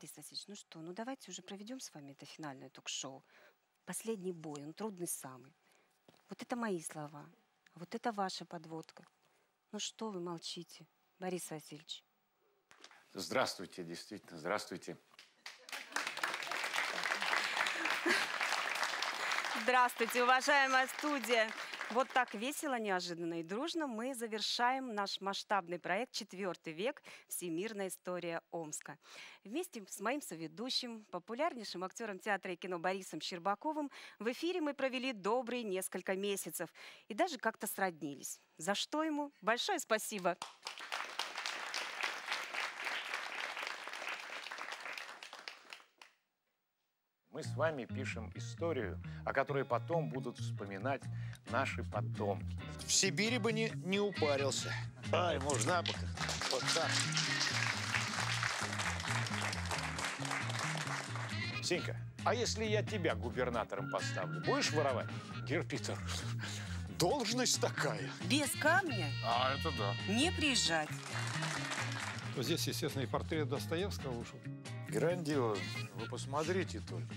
Борис Васильевич, ну что, ну давайте уже проведем с вами это финальное ток-шоу. Последний бой, он трудный самый. Вот это мои слова, а вот это ваша подводка. Ну что вы молчите, Борис Васильевич? Здравствуйте, действительно, здравствуйте. Здравствуйте, уважаемая студия. Вот так весело, неожиданно и дружно мы завершаем наш масштабный проект «Четвертый век. Всемирная история Омска». Вместе с моим соведущим, популярнейшим актером театра и кино Борисом Щербаковым в эфире мы провели добрые несколько месяцев и даже как-то сроднились. За что ему большое спасибо. Мы с вами пишем историю, о которой потом будут вспоминать наши потомки. В Сибири бы не, не упарился. Ай, можно бы. Вот так. Сенька, а если я тебя губернатором поставлю, будешь воровать? Гер Питер, Должность такая. Без камня А, это да. не приезжать. Здесь, естественно, и портрет Достоевского ушел. Грандиозно. Вы посмотрите только.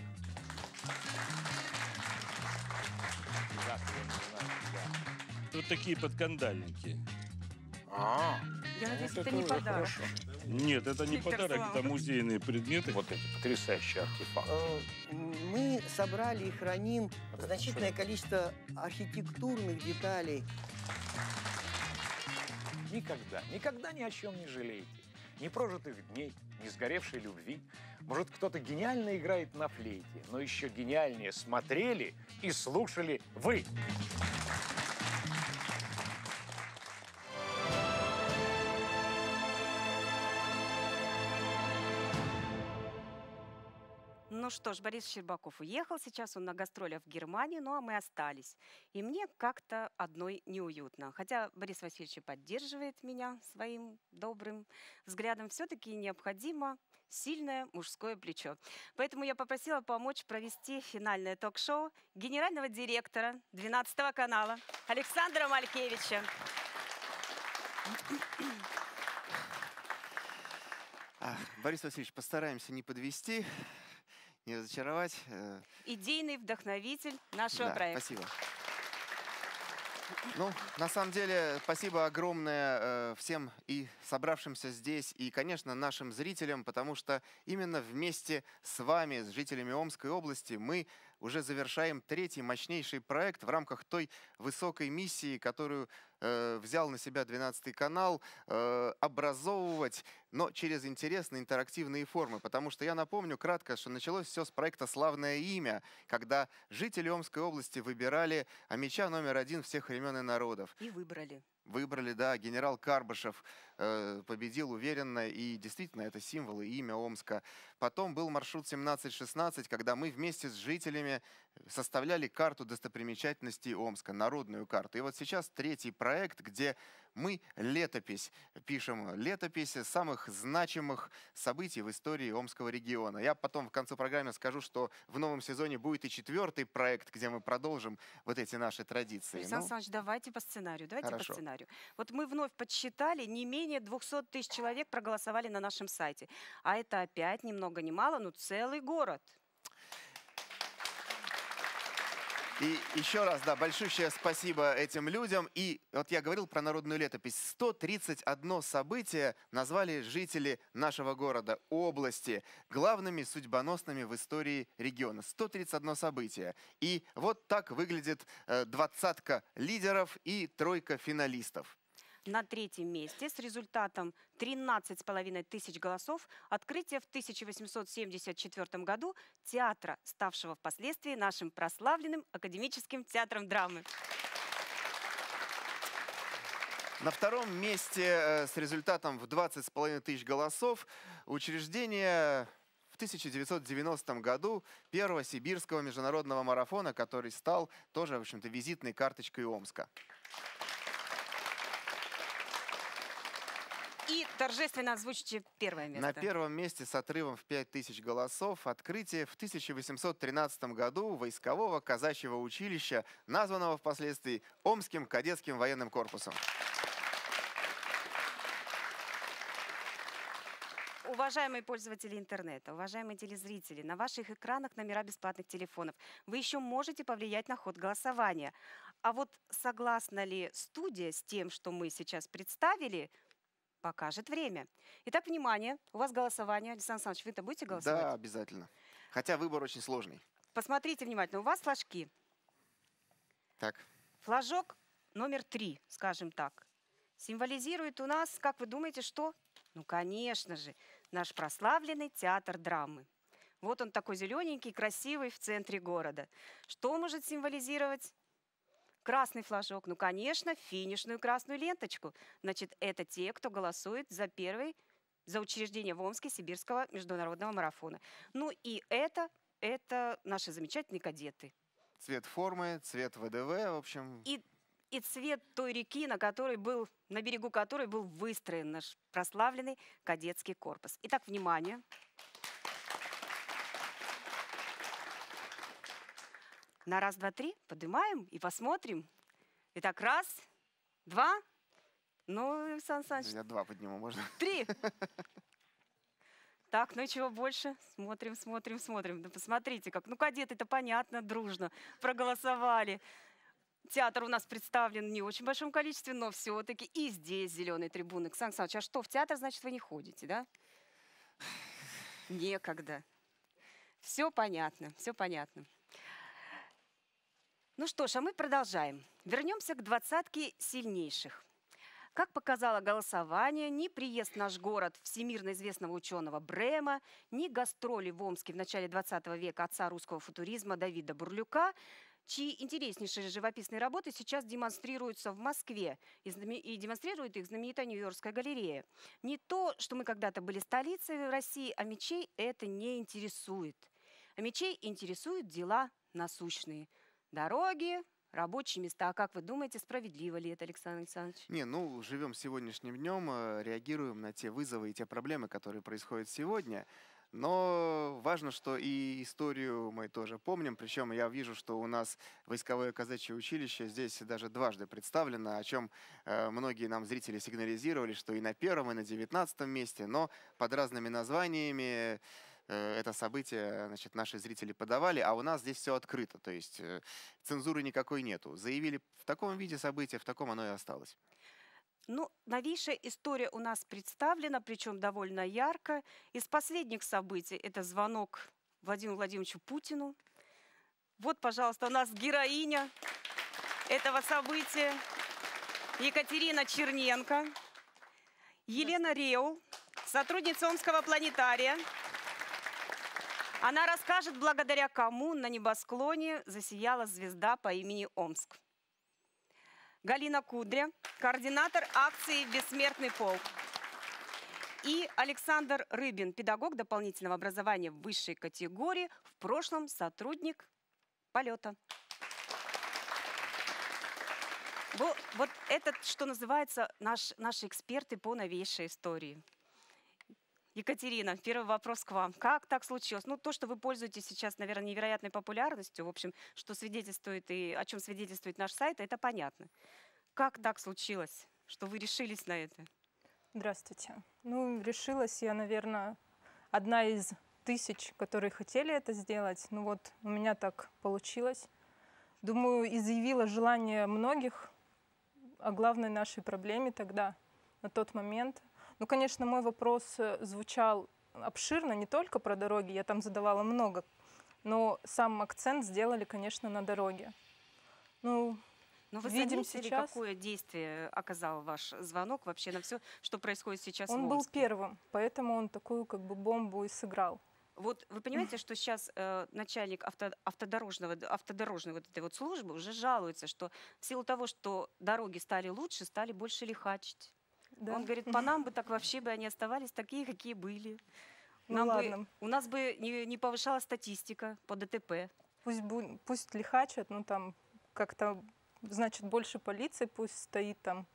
Вот такие подкандальники. А, Я надеюсь, вот это не уже подарок. хорошо. Нет, это не Виктор подарок, Слава. это музейные предметы. Вот эти потрясающие артефакты. Э, Мы собрали и храним значительное количество архитектурных деталей. Никогда, никогда ни о чем не жалеете. Ни прожитых дней, ни сгоревшей любви. Может, кто-то гениально играет на флейте, но еще гениальнее смотрели и слушали вы. Ну что ж, Борис Щербаков уехал, сейчас он на гастролях в Германии, ну а мы остались. И мне как-то одной неуютно. Хотя Борис Васильевич поддерживает меня своим добрым взглядом, все-таки необходимо сильное мужское плечо. Поэтому я попросила помочь провести финальное ток-шоу генерального директора 12 канала Александра Малькевича. Борис Васильевич, постараемся не подвести, не разочаровать. Э, Идейный вдохновитель нашего да, проекта. Спасибо. Ну, на самом деле, спасибо огромное э, всем и собравшимся здесь, и, конечно, нашим зрителям, потому что именно вместе с вами, с жителями Омской области, мы уже завершаем третий мощнейший проект в рамках той высокой миссии, которую э, взял на себя 12 канал, э, образовывать, но через интересные интерактивные формы. Потому что я напомню кратко, что началось все с проекта «Славное имя», когда жители Омской области выбирали амича номер один всех времен и народов. И выбрали. Выбрали, да, генерал Карбышев э, победил уверенно, и действительно это символ и имя Омска. Потом был маршрут 1716, когда мы вместе с жителями составляли карту достопримечательностей Омска, народную карту. И вот сейчас третий проект, где мы летопись пишем, летопись самых значимых событий в истории Омского региона. Я потом в конце программы скажу, что в новом сезоне будет и четвертый проект, где мы продолжим вот эти наши традиции. Александр Ну, Александрович, давайте по сценарию, давайте Хорошо. по сценарию. Вот мы вновь подсчитали, не менее 200 тысяч человек проголосовали на нашем сайте. А это опять ни много ни мало, ну целый город. И еще раз, да, большущее спасибо этим людям. И вот я говорил про народную летопись. 131 событие назвали жители нашего города, области, главными судьбоносными в истории региона. 131 событие. И вот так выглядит э, двадцатка лидеров и тройка финалистов. На третьем месте с результатом 13,5 тысяч голосов открытие в 1874 году театра, ставшего впоследствии нашим прославленным академическим театром драмы. На втором месте э, с результатом в 20,5 тысяч голосов учреждение в 1990 году первого сибирского международного марафона, который стал тоже, в общем-то, визитной карточкой Омска. И торжественно озвучите первое место. На первом месте с отрывом в 5000 голосов открытие в 1813 году войскового казачьего училища, названного впоследствии Омским кадетским военным корпусом. Уважаемые пользователи интернета, уважаемые телезрители, на ваших экранах номера бесплатных телефонов. Вы еще можете повлиять на ход голосования. А вот согласна ли студия с тем, что мы сейчас представили, покажет время. Итак, внимание, у вас голосование. Александр Александрович, вы-то будете голосовать? Да, обязательно. Хотя выбор очень сложный. Посмотрите внимательно, у вас флажки. Так, Флажок номер три, скажем так, символизирует у нас, как вы думаете, что? Ну, конечно же, наш прославленный театр драмы. Вот он такой зелененький, красивый в центре города. Что может символизировать? Красный флажок. Ну, конечно, финишную красную ленточку. Значит, это те, кто голосует за первый, за учреждение в Омске Сибирского международного марафона. Ну и это, это наши замечательные кадеты. цвет формы, цвет ВДВ, в общем, И, и цвет той реки, на которой был, на берегу которой был выстроен наш прославленный кадетский корпус. Итак, внимание. На раз, два, три поднимаем и посмотрим. Итак, раз, два, ну, Александр Александрович, я два подниму, можно? три. Так, ну и чего больше? Смотрим, смотрим, смотрим. Да посмотрите, как. Ну, кадеты-то понятно, дружно проголосовали. Театр у нас представлен в не очень большом количестве, но все-таки и здесь зеленые трибуны. Ксан Александрович, а что, в театр, значит, вы не ходите, да? Некогда. Все понятно, все понятно. Ну что ж, а мы продолжаем. Вернемся к двадцатке сильнейших. Как показало голосование, ни приезд в наш город всемирно известного ученого Брема, ни гастроли в Омске в начале 20 века отца русского футуризма Давида Бурлюка, чьи интереснейшие живописные работы сейчас демонстрируются в Москве и, знаме- и демонстрирует их знаменитая Нью-Йоркская галерея. Не то, что мы когда-то были столицей России, а мечей это не интересует. А мечей интересуют дела насущные. Дороги, рабочие места. А как вы думаете, справедливо ли это, Александр Александрович? Не, ну, живем сегодняшним днем, э, реагируем на те вызовы и те проблемы, которые происходят сегодня. Но важно, что и историю мы тоже помним. Причем я вижу, что у нас войсковое казачье училище здесь даже дважды представлено, о чем э, многие нам зрители сигнализировали, что и на первом, и на девятнадцатом месте, но под разными названиями это событие значит, наши зрители подавали, а у нас здесь все открыто, то есть э, цензуры никакой нету. Заявили в таком виде события, в таком оно и осталось. Ну, новейшая история у нас представлена, причем довольно ярко. Из последних событий это звонок Владимиру Владимировичу Путину. Вот, пожалуйста, у нас героиня этого события Екатерина Черненко, Елена Реул, сотрудница Омского планетария. Она расскажет, благодаря кому на небосклоне засияла звезда по имени Омск. Галина Кудря, координатор акции «Бессмертный полк». И Александр Рыбин, педагог дополнительного образования высшей категории, в прошлом сотрудник полета. Во- Вот это, что называется, наш, наши эксперты по новейшей истории. Екатерина, первый вопрос к вам. Как так случилось? Ну, то, что вы пользуетесь сейчас, наверное, невероятной популярностью, в общем, что свидетельствует и о чем свидетельствует наш сайт, это понятно. Как так случилось, что вы решились на это? Здравствуйте. Ну, решилась я, наверное, одна из тысяч, которые хотели это сделать. Ну вот, у меня так получилось. Думаю, изъявила желание многих о главной нашей проблеме тогда, на тот момент. Ну, конечно, мой вопрос э, звучал обширно, не только про дороги, я там задавала много, но сам акцент сделали, конечно, на дороге. Ну, Но вы Видим заметили, сейчас. какое действие оказал ваш звонок вообще на все, что происходит сейчас он в был Омске? первым, поэтому он такую как бы бомбу и сыграл. Вот вы понимаете, что сейчас э, начальник авто, автодорожного, автодорожной вот этой вот службы уже жалуется, что в силу того, что дороги стали лучше, стали больше лихачить. Да. Он говорит, по нам бы так вообще бы они оставались такие, какие были. Ну Нам бы- ладно, у нас бы не, не повышала статистика по ДТП. пусть, пусть лихачат, ну там как-то, значит, больше полиции пусть стоит там,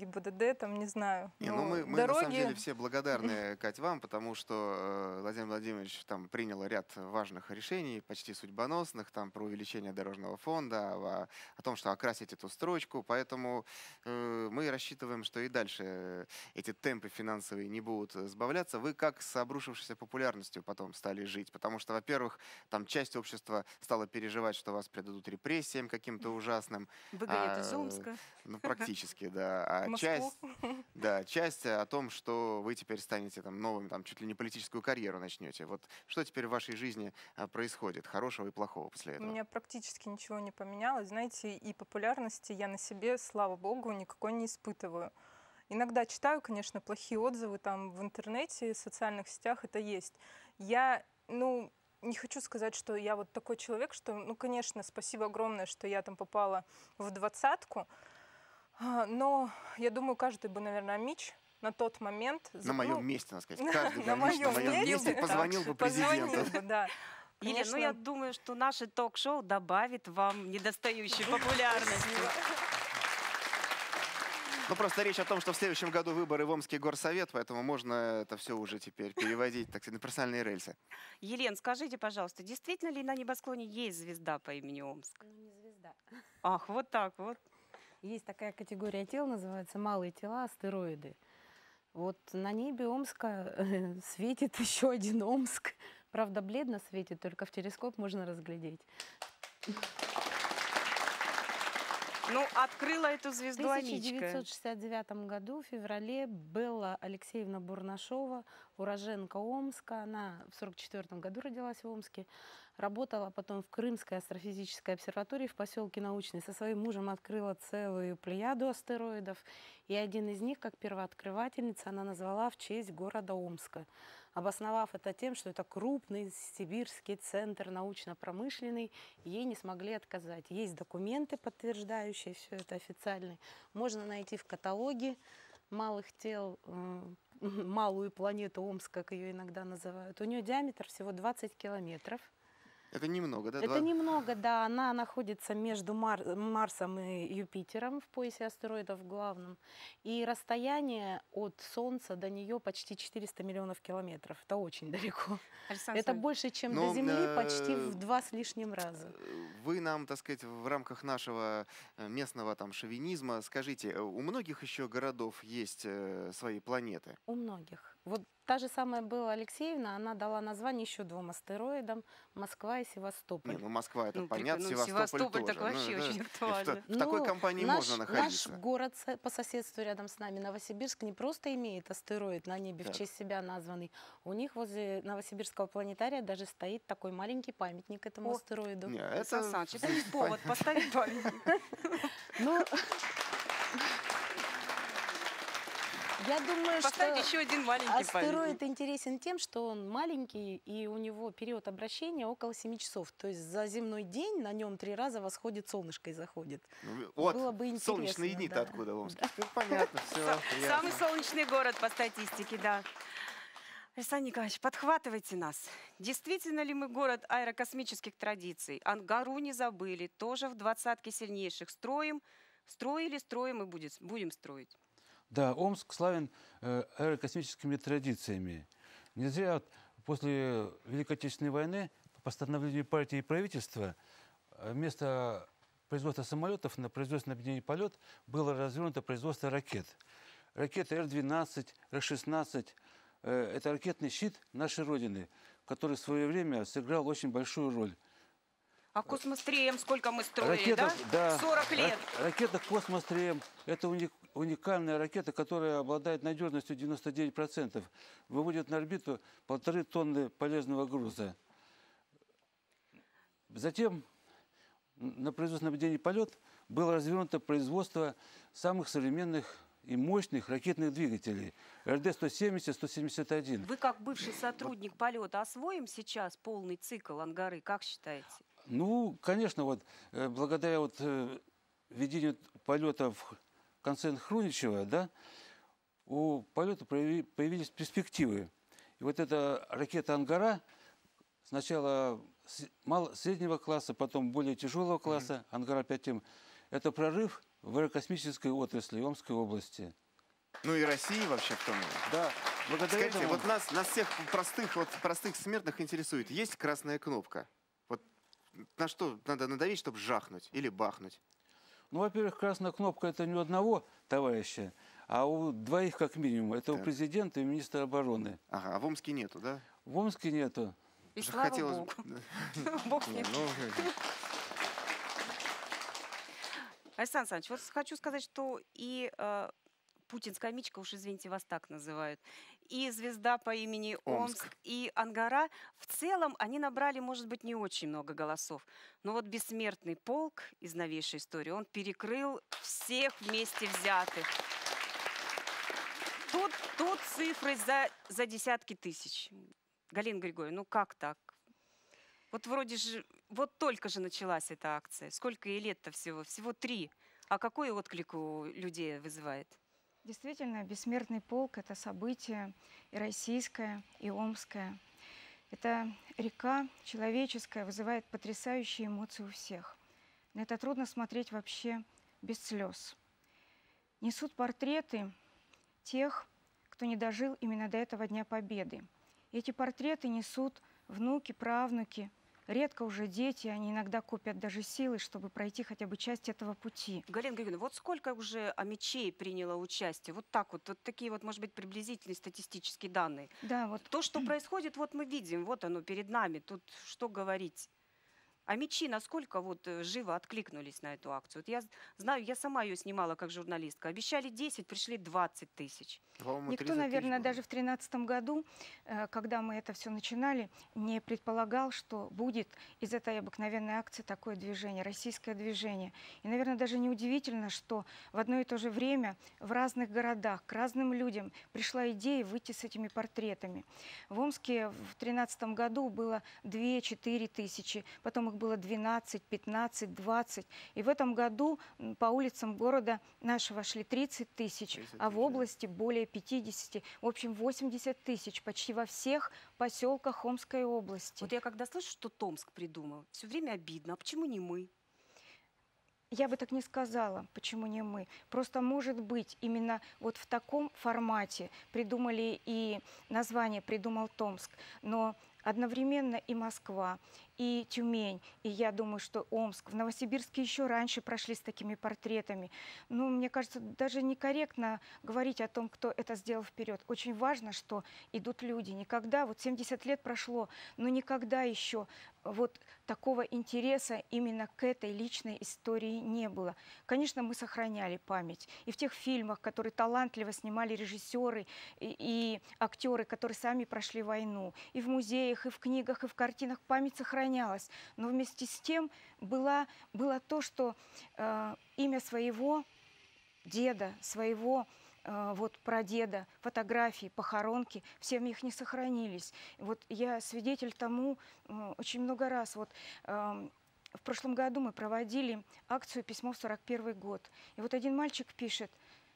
ГИБДД, там, не знаю. Не, ну Но мы, мы на дороги... самом деле все благодарны, Кать, вам, потому что э, Владимир Владимирович там принял ряд важных решений, почти судьбоносных, там про увеличение дорожного фонда, о, о том, что окрасить эту строчку, поэтому э, мы рассчитываем, что и дальше эти темпы финансовые не будут сбавляться. Вы как с обрушившейся популярностью потом стали жить? Потому что, во-первых, там часть общества стала переживать, что вас предадут репрессиям каким-то ужасным, Выгонят А, из Омска. ну, практически, да. А. часть, да, часть о том, что вы теперь станете там новым, там чуть ли не политическую карьеру начнете. Вот что теперь в вашей жизни а, происходит, хорошего и плохого после У этого? меня практически ничего не поменялось. Знаете, и популярности я на себе, слава богу, никакой не испытываю. Иногда читаю, конечно, плохие отзывы там в интернете, в социальных сетях это есть. Я, ну, не хочу сказать, что я вот такой человек, что, ну, конечно, спасибо огромное, что я там попала в двадцатку, но я думаю, каждый бы, наверное, Мич на тот момент... На моем ну, месте, надо сказать. Каждый на моем месте, позвонил бы президенту. да. Елена, ну я думаю, что наше ток-шоу добавит вам недостающей популярности. Ну, просто речь о том, что в следующем году выборы в Омский горсовет, поэтому можно это все уже теперь переводить, так сказать, на профессиональные рельсы. Елена, скажите, пожалуйста, действительно ли на небосклоне есть звезда по имени Омск? Ну, не звезда. Ах, вот так вот. Есть такая категория тел, называется малые тела, астероиды. Вот на небе Омска светит еще один Омск. Правда, бледно светит, только в телескоп можно разглядеть. Ну, открыла эту В звезду Аничка. 1969 году, в феврале, Белла Алексеевна Бурнашова, уроженка Омска, она в 1944 году родилась в Омске, работала потом в Крымской астрофизической обсерватории в поселке Научный. Со своим мужем открыла целую плеяду астероидов, и один из них, как первооткрывательница, она назвала в честь города Омска, обосновав это тем, что это крупный сибирский центр научно-промышленный, ей не смогли отказать. Есть документы, подтверждающие все это официальные. Можно найти в каталоге малых тел э, малую планету Омск, как ее иногда называют. У нее диаметр всего 20 километров. Это немного, да? Это Два- немного, да. Она находится между Мар- Марсом и Юпитером в поясе астероидов главном. И расстояние от Солнца до нее почти 400 миллионов километров. Это очень далеко. Александр Это больше, чем Но, до Земли, почти э, в два с лишним раза. Э, Вы нам, так сказать, в рамках нашего э, местного там шовинизма скажите, э, у многих еще городов есть э, свои планеты? У многих. Вот та же самая Белла Алексеевна, она дала название еще двум астероидам Москва и Севастополь. Не, ну Москва это Ну, понятно. Ну, Севастополь, Севастополь тоже. так Ну, вообще это- очень актуально. В такой Ну, компании наш, можно находиться. Наш город по соседству рядом с нами, Новосибирск, не просто имеет астероид на небе Так. в честь себя названный. У них возле Новосибирского планетария даже стоит такой маленький памятник этому О, астероиду. Не, Александр это, Александрович, это не повод поставить памятник. Ну, я думаю, Поставить что еще один маленький астероид памятник. интересен тем, что он маленький, и у него период обращения около 7 часов. То есть за земной день на нем три раза восходит солнышко и заходит. Ну, Вот, Было бы солнечные интересно, дни-то да. откуда в Омске? Ну, понятно, все. Са- Самый солнечный город по статистике, да. Александр Николаевич, подхватывайте нас. Действительно ли мы город аэрокосмических традиций? Ангару не забыли, тоже в двадцатке сильнейших. Строим, строили, строим и будет, будем строить. Да, Омск славен э, аэрокосмическими традициями. Не зря после Великой Отечественной войны по постановлению партии и правительства э, вместо производства самолетов на производственное объединение полет было развернуто производство ракет. Ракеты Р-12, Р-16 э, это ракетный щит нашей Родины, который в свое время сыграл очень большую роль. А космостреем сколько мы строили, Ракета, да? да. 40 лет. Рак- Ракета «Космос 3М» – это уник- уникальная ракета, которая обладает надежностью 99%. Выводит на орбиту полторы тонны полезного груза. Затем на производственном объединении «Полет» было развернуто производство самых современных и мощных ракетных двигателей РД-170, 171. Вы как бывший сотрудник полета освоим сейчас полный цикл Ангары, как считаете? Ну, конечно, вот э, благодаря вот э, введению полета в конце Хруничева, да, у полета появились перспективы. И вот эта ракета «Ангара» сначала мало, среднего класса, потом более тяжелого класса, «Ангара 5М», это прорыв в аэрокосмической отрасли Омской области. Ну и России вообще в том. Да, благодаря Скажите, этому... вот нас, нас всех простых, вот простых смертных интересует, есть красная кнопка? Вот на что надо надавить, чтобы жахнуть или бахнуть? Ну, во-первых, красная кнопка это не у одного товарища, а у двоих как минимум. Это у Так. президента и министра обороны. Ага, а в Омске нету, да? В Омске нету. И Уже слава хотелось богу. Бог ну, Александр Александрович, вот хочу сказать, что и э, путинская Мичка, уж извините, вас так называют, и звезда по имени Омск, Омск. и Ангара, в целом они набрали, может быть, не очень много голосов. Но вот бессмертный полк из новейшей истории, он перекрыл всех вместе взятых. Тут, тут цифры за, за десятки тысяч. Галина Григорьевна, ну как так? Вот вроде же, вот только же началась эта акция. Сколько ей лет-то всего? Всего три. А какой отклик у людей вызывает? Действительно, бессмертный полк – это событие и российское, и омское. Это река человеческая, вызывает потрясающие эмоции у всех. На это трудно смотреть вообще без слез. Несут портреты тех, кто не дожил именно до этого Дня Победы. И эти портреты несут внуки, правнуки, редко уже дети, они иногда копят даже силы, чтобы пройти хотя бы часть этого пути. Галина Григорьевна, вот сколько уже амичей приняло участие? Вот так вот, вот такие вот, может быть, приблизительные статистические данные. Да, вот То, что происходит, вот мы видим, вот оно перед нами, тут что говорить. А мечи насколько вот э, живо откликнулись на эту акцию? Вот я знаю, я сама ее снимала как журналистка. Обещали 10, пришли 20 тысяч. Никто, 30 тысяч наверное, было. даже в 2013 году, э, когда мы это все начинали, не предполагал, что будет из этой обыкновенной акции такое движение, российское движение. И, наверное, даже неудивительно, что в одно и то же время в разных городах к разным людям пришла идея выйти с этими портретами. В Омске в 2013 году было 2-4 тысячи, потом их было 12, 15, 20. И в этом году по улицам города нашего шли 30 тысяч, 30 а в области более 50. В общем, 80 тысяч почти во всех поселках Омской области. Вот я когда слышу, что Томск придумал, все время обидно. А почему не мы? Я бы так не сказала, почему не мы. Просто, может быть, именно вот в таком формате придумали и название придумал Томск, но одновременно и Москва, и Тюмень, и я думаю, что Омск. В Новосибирске еще раньше прошли с такими портретами. Ну, мне кажется, даже некорректно говорить о том, кто это сделал вперед. Очень важно, что идут люди. Никогда, вот 70 лет прошло, но никогда еще вот такого интереса именно к этой личной истории не было. Конечно, мы сохраняли память. И в тех фильмах, которые талантливо снимали режиссеры и, и актеры, которые сами прошли войну, и в музеях, и в книгах, и в картинах память сохранялась. Но вместе с тем была, было то, что э, имя своего деда, своего э, вот прадеда, фотографии, похоронки, всем их не сохранились. Вот я свидетель тому э, очень много раз. Вот эм, в прошлом году мы проводили акцию «Письмо в 41 год». И вот один мальчик пишет,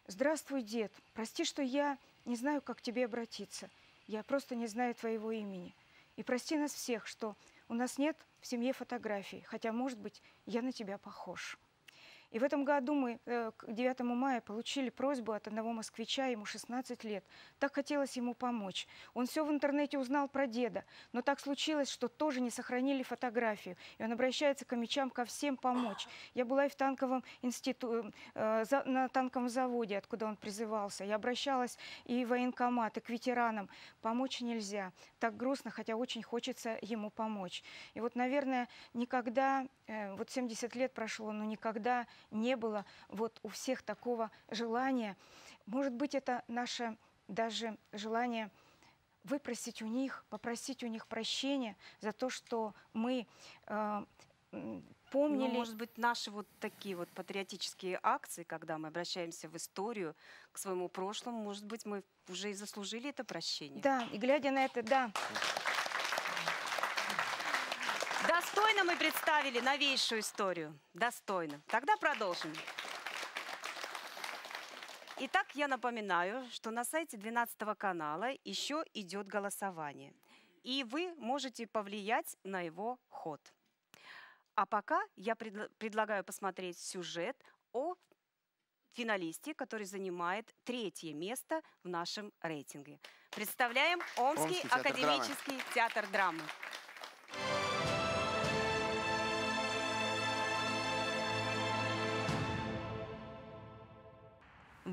«Здравствуй, дед, прости, что я не знаю, как к тебе обратиться. Я просто не знаю твоего имени. И прости нас всех, что у нас нет в семье фотографий, хотя, может быть, я на тебя похож». И в этом году мы э, к 9 мая получили просьбу от одного москвича, ему 16 лет. Так хотелось ему помочь. Он все в интернете узнал про деда, но так случилось, что тоже не сохранили фотографию. И он обращается к мечам ко всем помочь. Я была и в танковом институте, на танковом заводе, откуда он призывался. Я обращалась и в военкомат, и к ветеранам. Помочь нельзя. Так грустно, хотя очень хочется ему помочь. И вот, наверное, никогда, э, вот 70 лет прошло, но никогда не было вот у всех такого желания. Может быть, это наше даже желание выпросить у них, попросить у них прощения за то, что мы э, м, помнили. Ну, может быть, наши вот такие вот патриотические акции, когда мы обращаемся в историю, к своему прошлому, может быть, мы уже и заслужили это прощение. Да, и глядя на это, да, Достойно мы представили новейшую историю. Достойно. Тогда продолжим. Итак, я напоминаю, что на сайте 12 канала еще идет голосование. И вы можете повлиять на его ход. А пока я предла- предлагаю посмотреть сюжет о финалисте, который занимает третье место в нашем рейтинге. Представляем Омский, Омский театр драмы. академический театр драмы.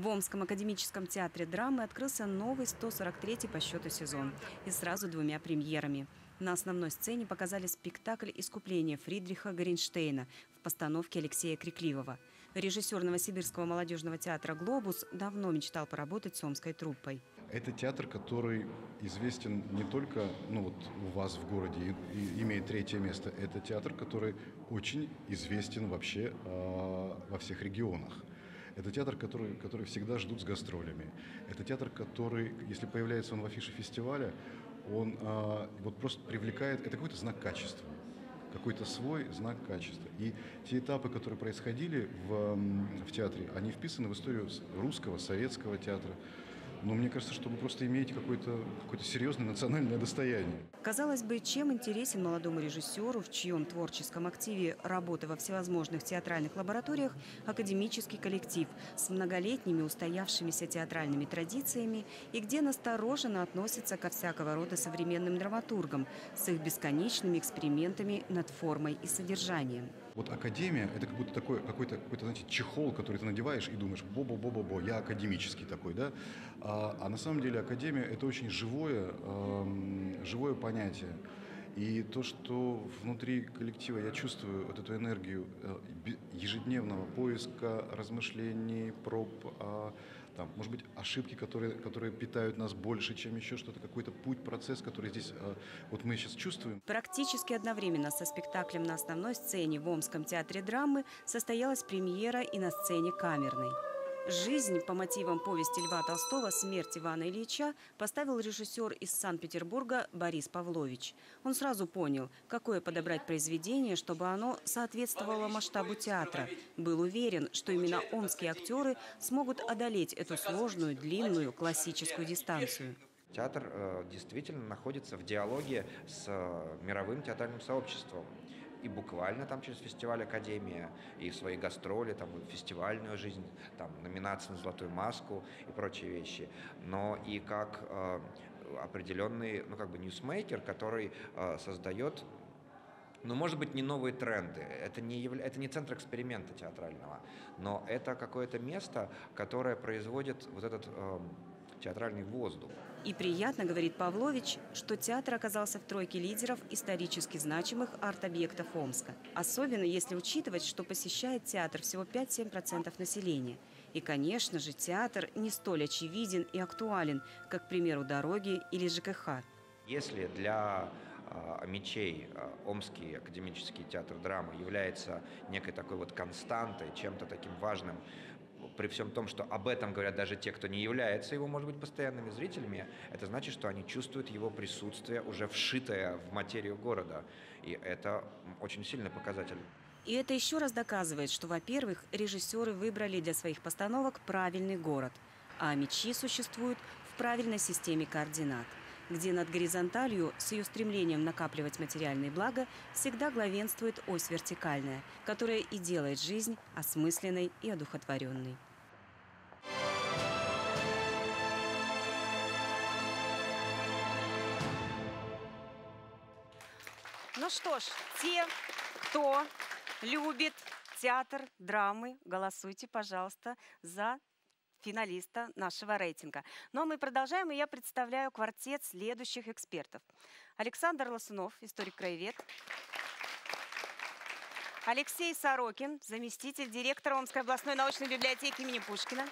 В Омском академическом театре драмы открылся новый 143-й по счету сезон и сразу двумя премьерами. На основной сцене показали спектакль «Искупление» Фридриха Горенштейна в постановке Алексея Крикливого. Режиссер Новосибирского молодежного театра «Глобус» давно мечтал поработать с омской труппой. Это театр, который известен не только ну, вот у вас в городе и, и имеет третье место. Это театр, который очень известен вообще э, во всех регионах. Это театр, который, который всегда ждут с гастролями. Это театр, который, если появляется он в афише фестиваля, он э, вот просто привлекает, это какой-то знак качества какой-то свой знак качества. И те этапы, которые происходили в, в театре, они вписаны в историю русского, советского театра. Но мне кажется, что вы просто имеете какое-то какое серьезное национальное достояние. Казалось бы, чем интересен молодому режиссеру, в чьем творческом активе работы во всевозможных театральных лабораториях, академический коллектив с многолетними устоявшимися театральными традициями и где настороженно относятся ко всякого рода современным драматургам с их бесконечными экспериментами над формой и содержанием. Вот академия – это как будто такой какой-то, какой-то, знаете, чехол, который ты надеваешь и думаешь, бо-бо-бо-бо-бо, я академический такой, да? А, а на самом деле академия – это очень живое, эм, живое понятие. И то, что внутри коллектива я чувствую вот эту энергию э, ежедневного поиска, размышлений, проб, а, там, может быть, ошибки, которые, которые питают нас больше, чем еще что-то, какой-то путь, процесс, который здесь э, вот мы сейчас чувствуем. Практически одновременно со спектаклем на основной сцене в Омском театре драмы состоялась премьера и на сцене камерной. «Жизнь» по мотивам повести Льва Толстого «Смерть Ивана Ильича» поставил режиссер из Санкт-Петербурга Борис Павлович. Он сразу понял, какое подобрать произведение, чтобы оно соответствовало масштабу театра. Был уверен, что именно омские актеры смогут одолеть эту сложную, длинную, классическую дистанцию. Театр э, действительно находится в диалоге с э, мировым театральным сообществом. И буквально там через фестиваль Академия, и свои гастроли, там, и фестивальную жизнь, там, номинации на «Золотую маску» и прочие вещи. Но и как э, определенный, ну, как бы, ньюсмейкер, который э, создает ну, может быть, не новые тренды. Это не, явля... это не центр эксперимента театрального, но это какое-то место, которое производит вот этот эм, театральный воздух. И приятно, говорит Павлович, что театр оказался в тройке лидеров исторически значимых арт-объектов Омска. Особенно если учитывать, что посещает театр всего 5-7% населения. И, конечно же, театр не столь очевиден и актуален, как, к примеру, дороги или ЖКХ. Если для э, мечей э, Омский академический театр драмы является некой такой вот константой, чем-то таким важным, при всем том, что об этом говорят даже те, кто не является его, может быть, постоянными зрителями, это значит, что они чувствуют его присутствие уже вшитое в материю города. И это очень сильный показатель. И это еще раз доказывает, что, во-первых, режиссеры выбрали для своих постановок правильный город, а мечи существуют в правильной системе координат, где над горизонталью с ее стремлением накапливать материальные блага всегда главенствует ось вертикальная, которая и делает жизнь осмысленной и одухотворенной. Ну что ж, те, кто любит театр драмы, голосуйте, пожалуйста, за финалиста нашего рейтинга. Ну а мы продолжаем, и я представляю квартет следующих экспертов. Александр Лосунов, историк-краевед. Алексей Сорокин, заместитель директора Омской областной научной библиотеки имени Пушкина.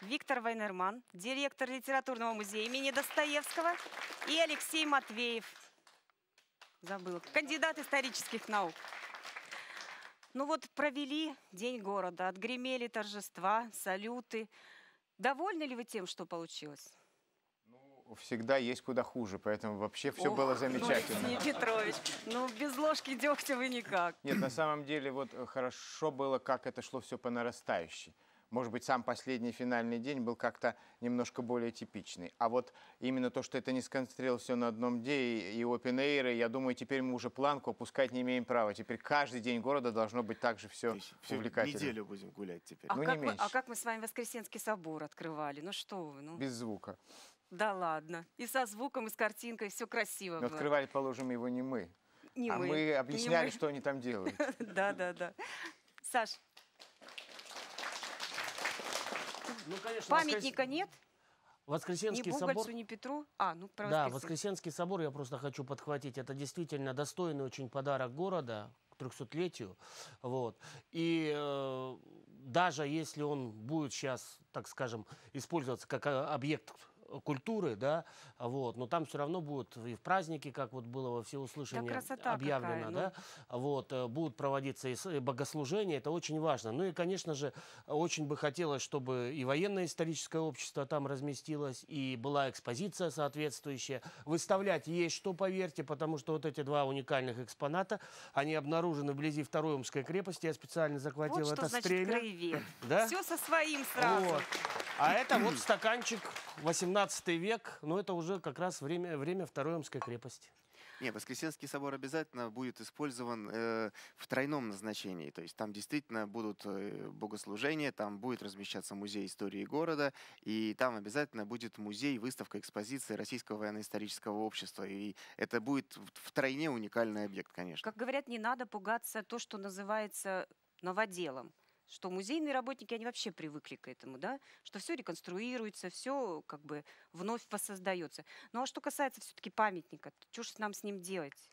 Виктор Вайнерман, директор литературного музея имени Достоевского. И Алексей Матвеев, забыла, кандидат исторических наук. Ну вот провели День города, отгремели торжества, салюты. Довольны ли вы тем, что получилось? Всегда есть куда хуже, поэтому вообще все Ох, было ну, замечательно. Алексей Петрович, ну без ложки дегтя вы никак. Нет, на самом деле вот хорошо было, как это шло все по нарастающей. Может быть, сам последний финальный день был как-то немножко более типичный. А вот именно то, что это не сконцентрировалось все на одном дне и open air, я думаю, теперь мы уже планку опускать не имеем права. Теперь каждый день города должно быть также все Всю увлекательно. неделю будем гулять теперь. А, Ну, не как мы, а меньше. как мы с вами Воскресенский собор открывали? Ну что вы, ну. Без звука. Да ладно. И со звуком, и с картинкой, все красиво Но было. открывали, положим, его не мы. Не а мы, мы не объясняли, мы. что они там делают. Да, да, да. Саш, Ну, конечно, памятника нет? Ни Воскресенский Бугольцу, собор. ни Петру? А, ну про Да, Воскресенский. Воскресенский собор я просто хочу подхватить. Это действительно достойный очень подарок города к 300-летию. Вот. И э, даже если он будет сейчас, так скажем, использоваться как э, объект культуры, да, вот, но там все равно будут и в праздники, как вот было во всеуслышание Да объявлено, какая, ну. да, вот, э, будут проводиться и богослужения, это очень важно. Ну и, конечно же, очень бы хотелось, чтобы и военно-историческое общество там разместилось, и была экспозиция соответствующая. Выставлять есть что, поверьте, потому что вот эти два уникальных экспоната, они обнаружены вблизи Второй Омской крепости. Я специально захватил Вот это значит краевед. Да? Все со своим сразу. Вот. А это вот стаканчик 18 век, но это уже как раз время, время Второй Омской крепости. Не, Воскресенский собор обязательно будет использован э, в тройном назначении. То есть там действительно будут э, богослужения, там будет размещаться музей истории города, и там обязательно будет музей, выставка, экспозиция Российского военно-исторического общества. И это будет в- втройне уникальный объект, конечно. Как говорят, не надо пугаться то, что называется новоделом. Что музейные работники, они вообще привыкли к этому, да? Что все реконструируется, все как бы вновь воссоздается. Ну а что касается все-таки памятника, то что ж нам с ним делать?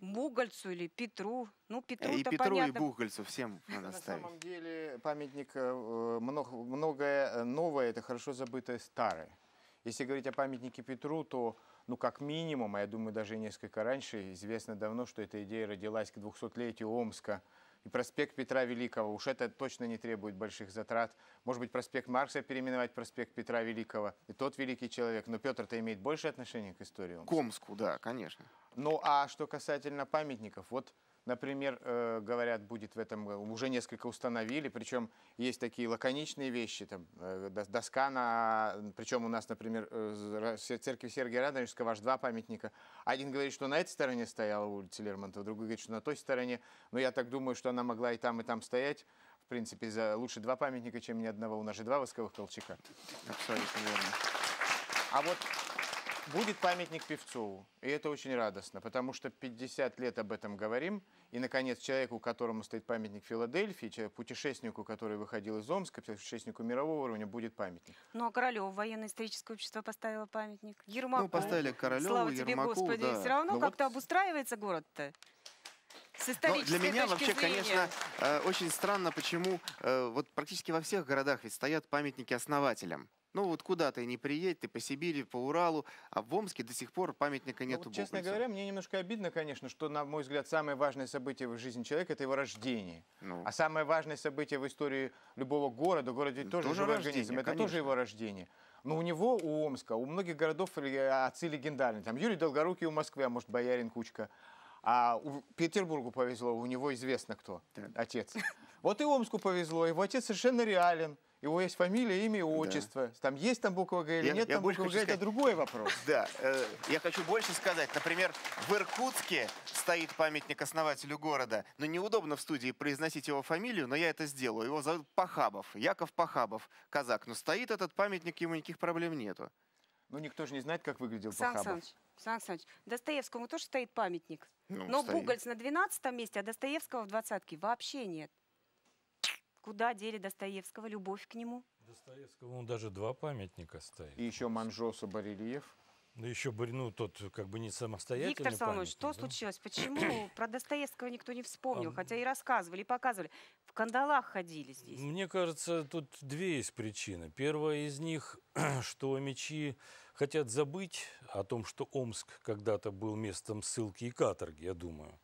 Бугольцу или Петру? Ну, Петру и Петру, понятно. и Бухгольцу всем надо На ставить. самом деле памятник, э, много, многое э, новое, это хорошо забытое старое. Если говорить о памятнике Петру, то, ну, как минимум, а я думаю, даже несколько раньше, известно давно, что эта идея родилась к 200-летию Омска. И проспект Петра Великого, уж это точно не требует больших затрат. Может быть, проспект Маркса переименовать проспект Петра Великого. И тот великий человек. Но Петр-то имеет большее отношение к истории Омска. К Омску, да, конечно. Ну, а что касательно памятников, вот, например, э, говорят, будет в этом, году, уже несколько установили, причем есть такие лаконичные вещи, там, э, дос- доска на, причем у нас, например, э, в церкви Сергия Радонежского аж два памятника. Один говорит, что на этой стороне стояла улица Лермонтова, другой говорит, что на той стороне, но я так думаю, что она могла и там, и там стоять. В принципе, за лучше два памятника, чем ни одного. У нас же два восковых колчака. Абсолютно верно. А вот будет памятник Певцову, и это очень радостно, потому что 50 лет об этом говорим, и, наконец, человеку, которому стоит памятник Филадельфии, человек- путешественнику, который выходил из Омска, путешественнику мирового уровня, будет памятник. Ну, а Королеву военно-историческое общество поставило памятник. Ермаку. Ну, поставили Королеву, Слава тебе, Ермаку, Господи. да. Все равно Ну, как-то обустраивается город-то. С Но исторической для меня точки вообще, зрения. конечно, э, очень странно, почему э, вот практически во всех городах ведь стоят памятники основателям. Ну вот куда ты не приедь, ты по Сибири, по Уралу, а в Омске до сих пор памятника Ну, нету вот, честно говоря, мне немножко обидно, конечно, что, на мой взгляд, самое важное событие в жизни человека – это его рождение. Ну. А самое важное событие в истории любого города, город ведь тоже, Тоже живой рождение, организм, это конечно. тоже его рождение. Но у него, у Омска, у многих городов э, отцы легендарные. Там Юрий Долгорукий у Москвы, а может, Боярин Кучка. А у Петербургу повезло, у него известно кто, отец. Вот и Омску повезло, его отец совершенно реален. Его есть фамилия, имя, отчество. Там есть там буква Г или Я- нет я там больше буквы Г, хочу это сказать- другой вопрос. Да, э, я хочу больше сказать. Например, в Иркутске стоит памятник основателю города, но неудобно в студии произносить его фамилию, но я это сделаю. Его зовут Пахабов, Яков Пахабов, казак. Но стоит этот памятник, ему никаких проблем нету. Ну, никто же не знает, как выглядел Сан Пахабов. Саныч, Сан Саныч, Достоевскому тоже стоит памятник. Ну, Но стоит. Бугольц на 12 месте, а Достоевского в двадцатке вообще нет. Куда дели Достоевского, любовь к нему? Достоевскому даже два памятника стоит. И еще Манжосу барельеф. Да еще, бы, ну, тот как бы не самостоятельный Виктор Соломонович, что да? случилось? Почему про Достоевского никто не вспомнил? А, Хотя и рассказывали, и показывали. В кандалах ходили здесь. Мне кажется, тут две есть причины. Первая из них, что мечи хотят забыть о том, что Омск когда-то был местом ссылки и каторги, я думаю.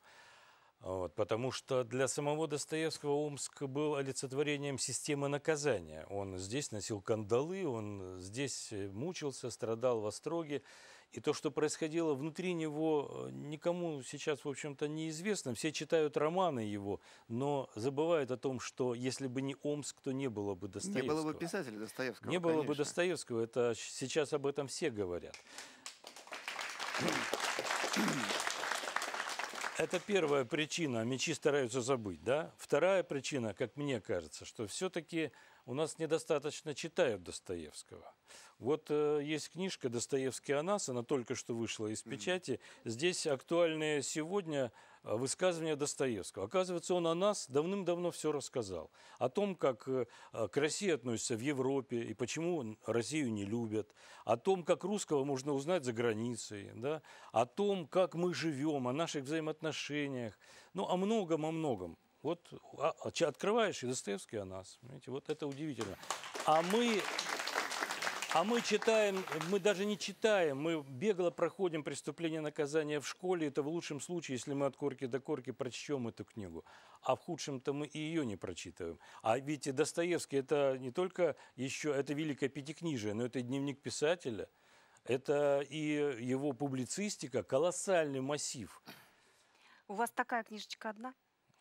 Вот, потому что для самого Достоевского Омск был олицетворением системы наказания. Он здесь носил кандалы, он здесь э, мучился, страдал в остроге. И то, что происходило внутри него, э, никому сейчас, в общем-то, неизвестно. Все читают романы его, но забывают о том, что если бы не Омск, то не было бы Достоевского. Не было бы писателя Достоевского. Не было бы конечно. Достоевского. Это сейчас об этом все говорят. Это первая причина. Мечи стараются забыть, да? Вторая причина, как мне кажется, что все-таки у нас недостаточно читают Достоевского. Вот э, есть книжка «Достоевский о нас», она только что вышла из печати. Здесь актуальные сегодня э, высказывания Достоевского. Оказывается, он о нас давным-давно все рассказал. О том, как э, к России относятся в Европе и почему Россию не любят. О том, как русского можно узнать за границей. Да? О том, как мы живем, о наших взаимоотношениях. Ну, о многом, о многом. Вот а, а, открываешь, и Достоевский о нас. Понимаете? Вот это удивительно. А мы, а мы читаем, мы даже не читаем, мы бегло проходим «Преступление и наказание» в школе. Это в лучшем случае, если мы от корки до корки прочтем эту книгу. А в худшем-то мы и ее не прочитываем. А ведь Достоевский это не только еще, это великое пятикнижие, но это и дневник писателя, это и его публицистика, колоссальный массив. У вас такая книжечка одна?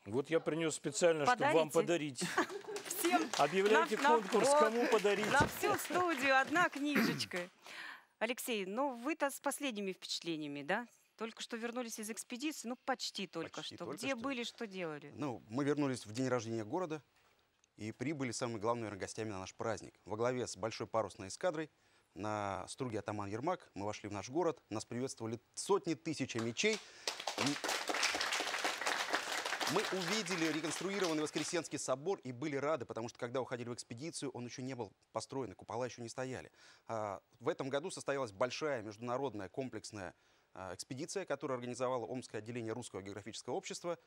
Вот я принес специально, чтобы вам Подарите? подарить. Всем Объявляйте на- на- конкурс, вот, кому подарить. На всю студию одна книжечка. Алексей, ну вы-то с последними впечатлениями, да? Только что вернулись из экспедиции, ну почти только Почти что. только Где что. были, что делали? Ну, мы вернулись в день рождения города и прибыли главными наверное, гостями на наш праздник. Во главе с большой парусной эскадрой на струге Атаман Ермак мы вошли в наш город, нас приветствовали сотни тысяч мечей. М, Мы увидели реконструированный Воскресенский собор и были рады, потому что когда уходили в экспедицию, он еще не был построен, и купола еще не стояли. А, В этом году состоялась большая международная комплексная а, экспедиция, которую организовало Омское отделение Русского географического общества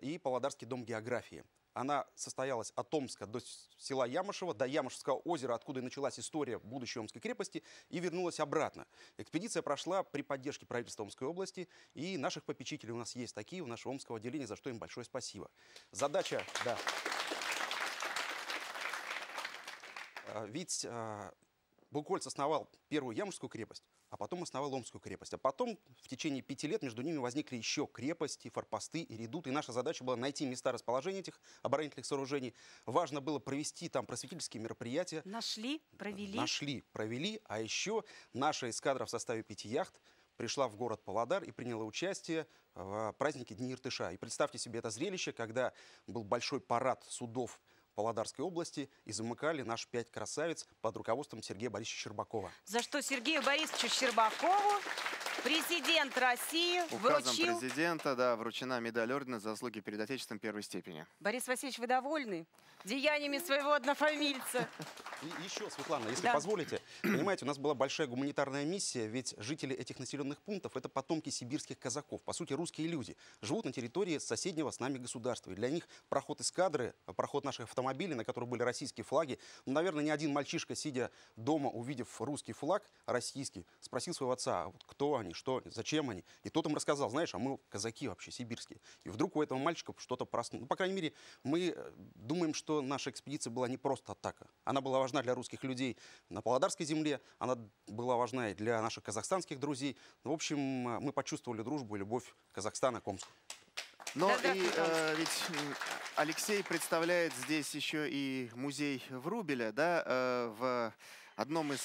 и Павлодарский дом географии. Она состоялась от Омска до села Ямышево, до Ямышевского озера, откуда и началась история будущей Омской крепости, и вернулась обратно. Экспедиция прошла при поддержке правительства Омской области, и наших попечителей у нас есть такие, у нашего Омского отделения, за что им большое спасибо. Задача, да. А, Ведь а, Букольц основал первую Ямушскую крепость, а потом основал Омскую крепость. А потом в течение пяти лет между ними возникли еще крепости, форпосты и редуты. И наша задача была найти места расположения этих оборонительных сооружений. Важно было провести там просветительские мероприятия. Нашли, провели. Нашли, провели. А еще наша эскадра в составе пяти яхт пришла в город Павлодар и приняла участие в празднике Дни Иртыша. И представьте себе это зрелище, когда был большой парад судов Павлодарской области и замыкали наши пять красавиц под руководством Сергея Борисовича Щербакова. За что Сергею Борисовичу Щербакову президент России Указом вручил... президента, да, вручена медаль ордена за заслуги перед Отечеством первой степени. Борис Васильевич, вы довольны деяниями своего однофамильца? И еще, Светлана, если Да. позволите, понимаете, у нас была большая гуманитарная миссия, ведь жители этих населенных пунктов – это потомки сибирских казаков, по сути, русские люди, живут на территории соседнего с нами государства. И для них проход эскадры, проход наших автомобилей, на которых были российские флаги, ну, наверное, ни один мальчишка, сидя дома, увидев русский флаг российский, спросил своего отца, а вот кто они, что они, зачем они. И тот им рассказал, знаешь, а мы казаки вообще сибирские. И вдруг у этого мальчика что-то проснулось. Ну, по крайней мере, мы э, думаем, что наша экспедиция была не просто атака. Она была важна для русских людей на Павлодарской земле, она была важна и для наших казахстанских друзей. В общем, э, мы почувствовали дружбу и любовь Казахстана к Омску. Но Да, и э, ведь Алексей представляет здесь еще и музей Врубеля, да, э, в одном из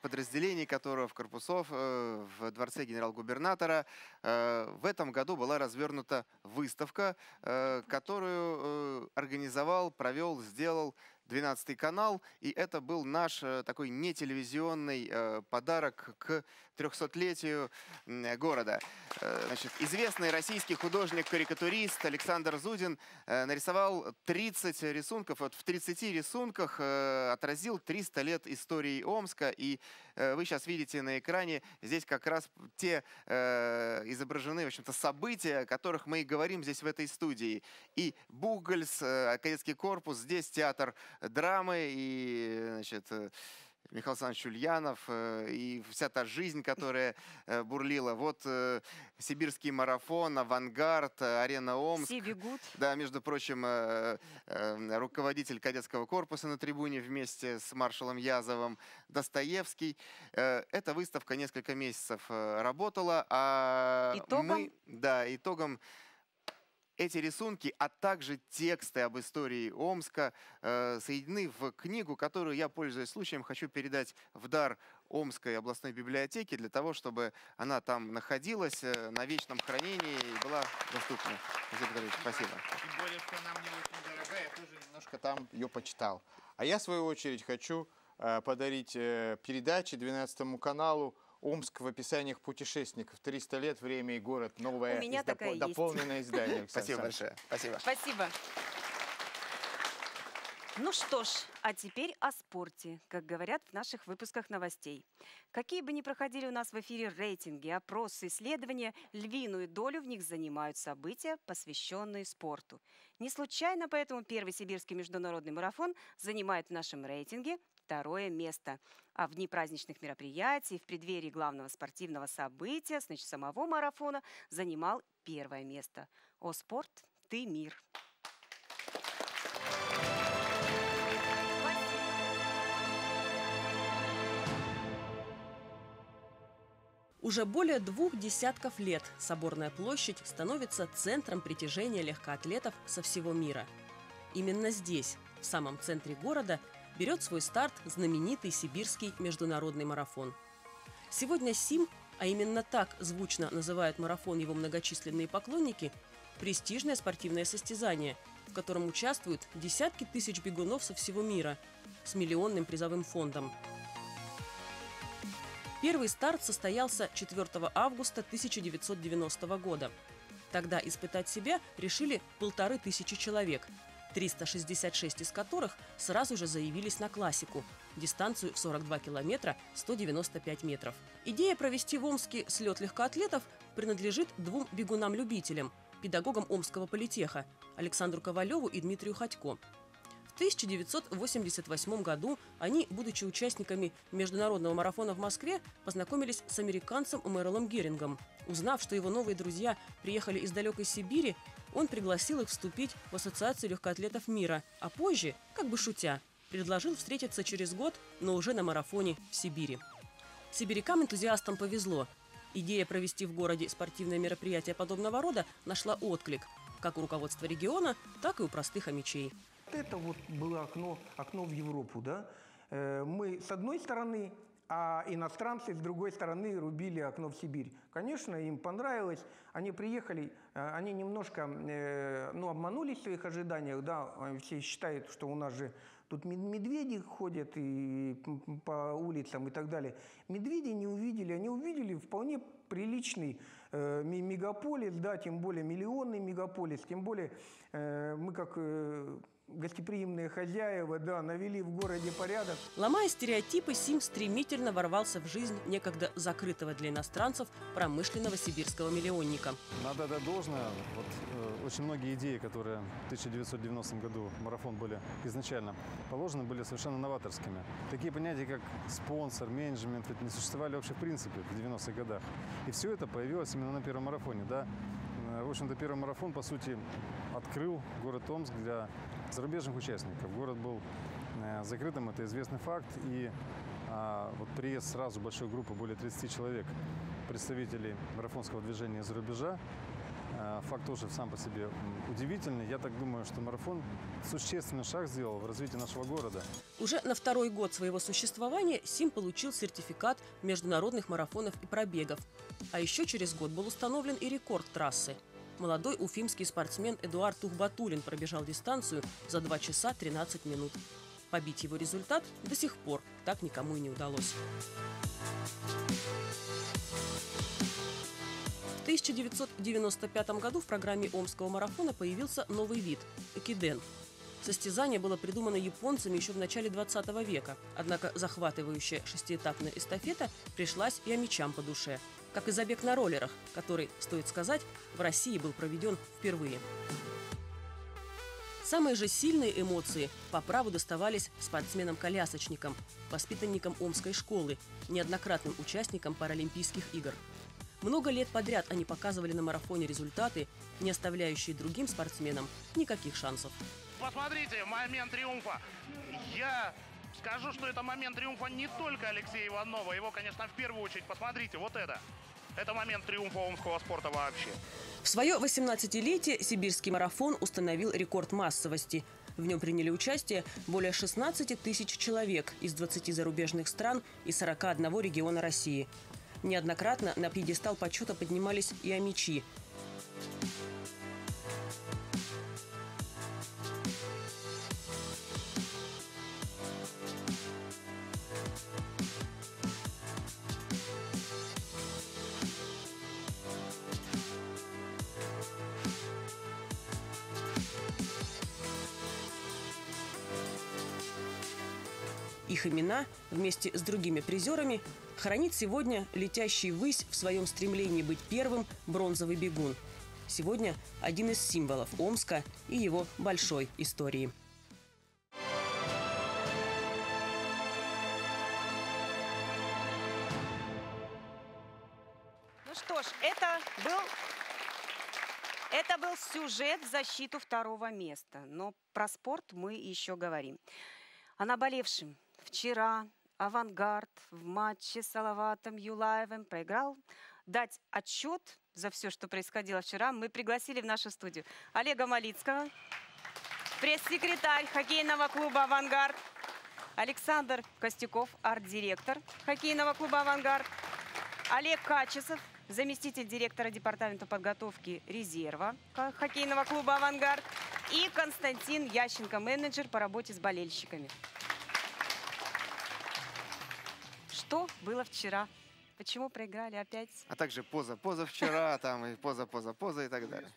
подразделений которого в корпусов э, в дворце генерал-губернатора. Э, в этом году была развернута выставка, э, которую э, организовал, провел, сделал 12 канал, и это был наш э, такой нетелевизионный э, подарок к 300-летию м, города. Э, Значит, известный российский художник-карикатурист Александр Зудин нарисовал 30 рисунков. Вот в 30 рисунках отразил 300 лет истории Омска, и вы сейчас видите на экране здесь как раз те э, изображены, в общем-то, события, о которых мы и говорим здесь в этой студии. И Бугольс, э, кадетский корпус, здесь театр драмы и, значит, э, Михаил Александрович Ульянов э, и вся та жизнь, которая э, бурлила. Вот э, сибирский марафон, авангард, арена Омск. Все бегут. Да, между прочим, руководитель кадетского корпуса на трибуне вместе с маршалом Язовым, Достоевский. Эта выставка несколько месяцев работала, а Итогом? мы, да, итогом эти рисунки, а также тексты об истории Омска э, соединены в книгу, которую я, пользуясь случаем, хочу передать в дар Омской областной библиотеки для того, чтобы она там находилась э, на вечном хранении и была доступна. Спасибо. Тем более, что она мне очень дорогая, я тоже немножко там ее почитал. А я, в свою очередь, хочу э, подарить передачи 12 каналу Омск в описаниях путешественников. 300 лет, время и город. Новое У меня такая есть. дополненное издание. Александр Спасибо большое. Спасибо. Спасибо. Ну что ж, а теперь о спорте, как говорят в наших выпусках новостей. Какие бы ни проходили у нас в эфире рейтинги, опросы, исследования, львиную долю в них занимают события, посвященные спорту. Не случайно поэтому первый сибирский международный марафон занимает в нашем рейтинге второе место. А в дни праздничных мероприятий, в преддверии главного спортивного события, значит, самого марафона, занимал первое место. О спорт, ты мир. Уже более двух десятков лет Соборная площадь становится центром притяжения легкоатлетов со всего мира. Именно здесь, в самом центре города, берет свой старт знаменитый сибирский международный марафон. Сегодня СИМ, а именно так звучно называют марафон его многочисленные поклонники, престижное спортивное состязание, в котором участвуют десятки тысяч бегунов со всего мира с миллионным призовым фондом. Первый старт состоялся 4 августа 1990 года. Тогда испытать себя решили полторы тысячи человек, 366 из которых сразу же заявились на классику – дистанцию в 42 километра 195 метров. Идея провести в Омске слет легкоатлетов принадлежит двум бегунам-любителям – педагогам Омского политеха – Александру Ковалеву и Дмитрию Ходько. В 1988 году они, будучи участниками международного марафона в Москве, познакомились с американцем Мэрилом Герингом. Узнав, что его новые друзья приехали из далекой Сибири, он пригласил их вступить в Ассоциацию легкоатлетов мира, а позже, как бы шутя, предложил встретиться через год, но уже на марафоне в Сибири. Сибирякам-энтузиастам повезло. Идея провести в городе спортивное мероприятие подобного рода нашла отклик как у руководства региона, так и у простых омичей. Это вот было окно, окно в Европу, да. Э, Мы с одной стороны, а иностранцы с другой стороны рубили окно в Сибирь. Конечно, им понравилось. Они приехали, э, они немножко, э, ну, обманулись в своих ожиданиях, да. Все считают, что у нас же тут мед- медведи ходят и по улицам и так далее. Медведи не увидели, они увидели вполне приличный э, мегаполис, да, тем более миллионный мегаполис, тем более э, мы как э, гостеприимные хозяева, да, навели в городе порядок. Ломая стереотипы, Сим стремительно ворвался в жизнь некогда закрытого для иностранцев промышленного сибирского миллионника. Надо отдать должное. Вот, э, очень многие идеи, которые в 1990 году в марафон были изначально положены, были совершенно новаторскими. Такие понятия, как спонсор, менеджмент, ведь не существовали вообще в принципе в 90-х годах. И все это появилось именно на первом марафоне. Да? Э, В общем-то, первый марафон, по сути, открыл город Омск для зарубежных участников. Город был э, закрытым, это известный факт. И а, вот приезд сразу большой группы, более 30 человек, представителей марафонского движения из-за рубежа, э, факт тоже сам по себе удивительный. Я так думаю, что марафон существенный шаг сделал в развитии нашего города. Уже на второй год своего существования Сим получил сертификат международных марафонов и пробегов. А еще через год был установлен и рекорд трассы. Молодой уфимский спортсмен Эдуард Тухбатулин пробежал дистанцию за 2 часа 13 минут. Побить его результат до сих пор так никому и не удалось. В 1995 году в программе Омского марафона появился новый вид – экиден. Состязание было придумано японцами еще в начале 20 века, однако захватывающая шестиэтапная эстафета пришлась и омичам по душе, как и забег на роллерах, который, стоит сказать, в России был проведен впервые. Самые же сильные эмоции по праву доставались спортсменам-колясочникам, воспитанникам Омской школы, неоднократным участникам Паралимпийских игр. Много лет подряд они показывали на марафоне результаты, не оставляющие другим спортсменам никаких шансов. Посмотрите, момент триумфа. Я скажу, что это момент триумфа не только Алексея Иванова. Его, конечно, в первую очередь, посмотрите, вот это. Это момент триумфа омского спорта вообще. В свое 18-летие сибирский марафон установил рекорд массовости. В нем приняли участие более 16 тысяч человек из 20 зарубежных стран и 41 региона России. Неоднократно на пьедестал почета поднимались и амичи. Их имена вместе с другими призерами хранит сегодня летящий ввысь в своем стремлении быть первым бронзовый бегун. Сегодня один из символов Омска и его большой истории. Ну что ж, это был, это был сюжет в защиту второго места. Но про спорт мы еще говорим. О наболевшем. Вчера «Авангард» в матче с Салаватом Юлаевым проиграл. Дать отчет за все, что происходило вчера, мы пригласили в нашу студию Олега Малицкого, пресс-секретарь хоккейного клуба «Авангард», Александр Костюков, арт-директор хоккейного клуба «Авангард», Олег Качесов, заместитель директора департамента подготовки резерва хоккейного клуба «Авангард», и Константин Ященко, менеджер по работе с болельщиками. Что было вчера? Почему проиграли опять? А также поза, поза вчера, там и поза, поза, поза и так далее.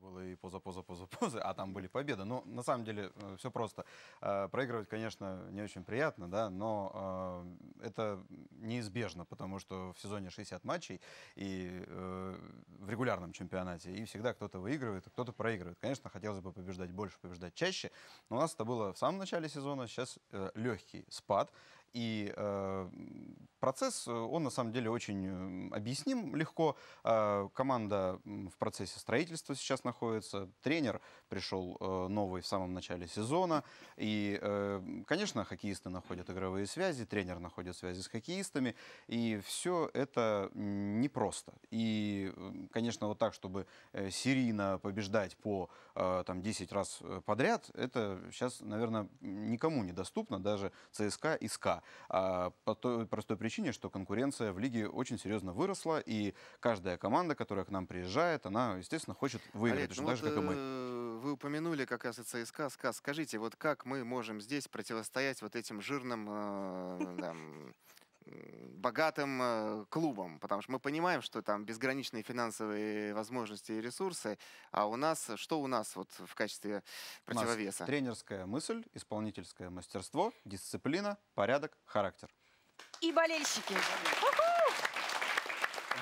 было и поза, поза, поза, поза, а там были победы. Но на самом деле все просто. Э, Проигрывать, конечно, не очень приятно, да, но э, это неизбежно, потому что в сезоне 60 матчей и э, в регулярном чемпионате, и всегда кто-то выигрывает, а кто-то проигрывает. Конечно, хотелось бы побеждать больше, побеждать чаще, но у нас это было в самом начале сезона, сейчас легкий спад. И э, процесс, э, он на самом деле очень э, объясним легко. Э, команда в процессе строительства сейчас находится. Тренер пришел э, новый в самом начале сезона. И, э, конечно, хоккеисты находят игровые связи, тренер находит связи с хоккеистами. И все это непросто. И, конечно, вот так, чтобы э, серийно побеждать по э, там, 10 раз подряд, это сейчас, наверное, никому недоступно, даже ЦСКА и СКА. А, по той простой причине, что конкуренция в лиге очень серьезно выросла, и каждая команда, которая к нам приезжает, она, естественно, хочет выиграть, Олег, точно ну так же, вот, как и мы. э, Вы упомянули как раз и ЦСКА, СКА. Скажите, вот как мы можем здесь противостоять вот этим жирным, э, богатым э, клубам? Потому что мы понимаем, что там безграничные финансовые возможности и ресурсы, а у нас, что у нас вот в качестве У нас противовеса? тренерская мысль, исполнительское мастерство, дисциплина, порядок, характер. И болельщики.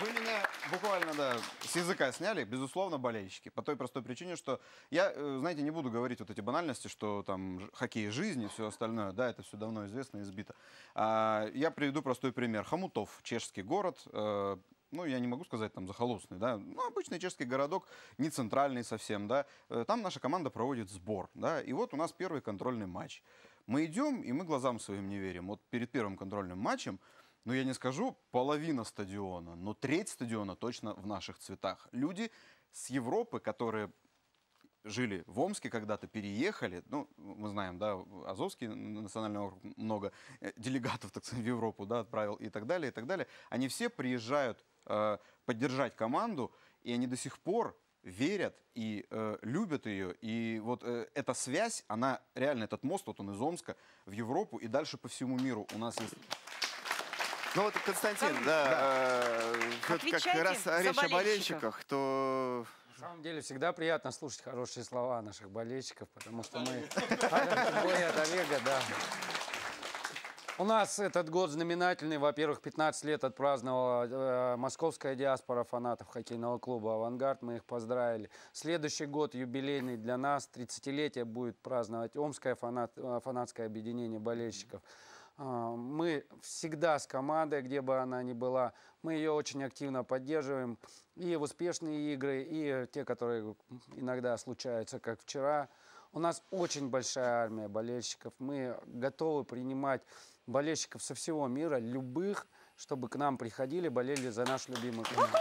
Вы меня буквально, да, с языка сняли, безусловно, болельщики. По той простой причине, что я, э, знаете, не буду говорить вот эти банальности, что там хоккей жизни и все остальное. Да, это все давно известно избито. А, я приведу простой пример. Хомутов, чешский город, э, ну, я не могу сказать там захолустный, да, ну, обычный чешский городок, не центральный совсем, да. Э, Там наша команда проводит сбор, да, и вот у нас первый контрольный матч. Мы идем, и мы глазам своим не верим. Вот перед первым контрольным матчем ну, я не скажу половина стадиона, но треть стадиона точно в наших цветах. Люди с Европы, которые жили в Омске когда-то, переехали, ну, мы знаем, да, Азовский национальный округ много э, делегатов, так сказать, в Европу, да, отправил и так далее, и так далее. Они все приезжают э, поддержать команду, и они до сих пор верят и э, любят ее. И вот э, эта связь, она реально, этот мост, вот он из Омска в Европу и дальше по всему миру. У нас есть Ну вот, Константин, да, э, вот как раз речь о болельщиках, то На самом деле всегда приятно слушать хорошие слова наших болельщиков, потому что мы, от Олега, да. У нас этот год знаменательный. Во-первых, 15 лет отпраздновала э, московская диаспора фанатов хоккейного клуба «Авангард». Мы их поздравили. Следующий год юбилейный для нас. 30-летие будет праздновать Омское фанат, э, фанатское объединение болельщиков. А, Мы всегда с командой, где бы она ни была, мы ее очень активно поддерживаем. И в успешные игры, и те, которые иногда случаются, как вчера. У нас очень большая армия болельщиков. Мы готовы принимать болельщиков со всего мира, любых, чтобы к нам приходили, болели за нашу любимую команду.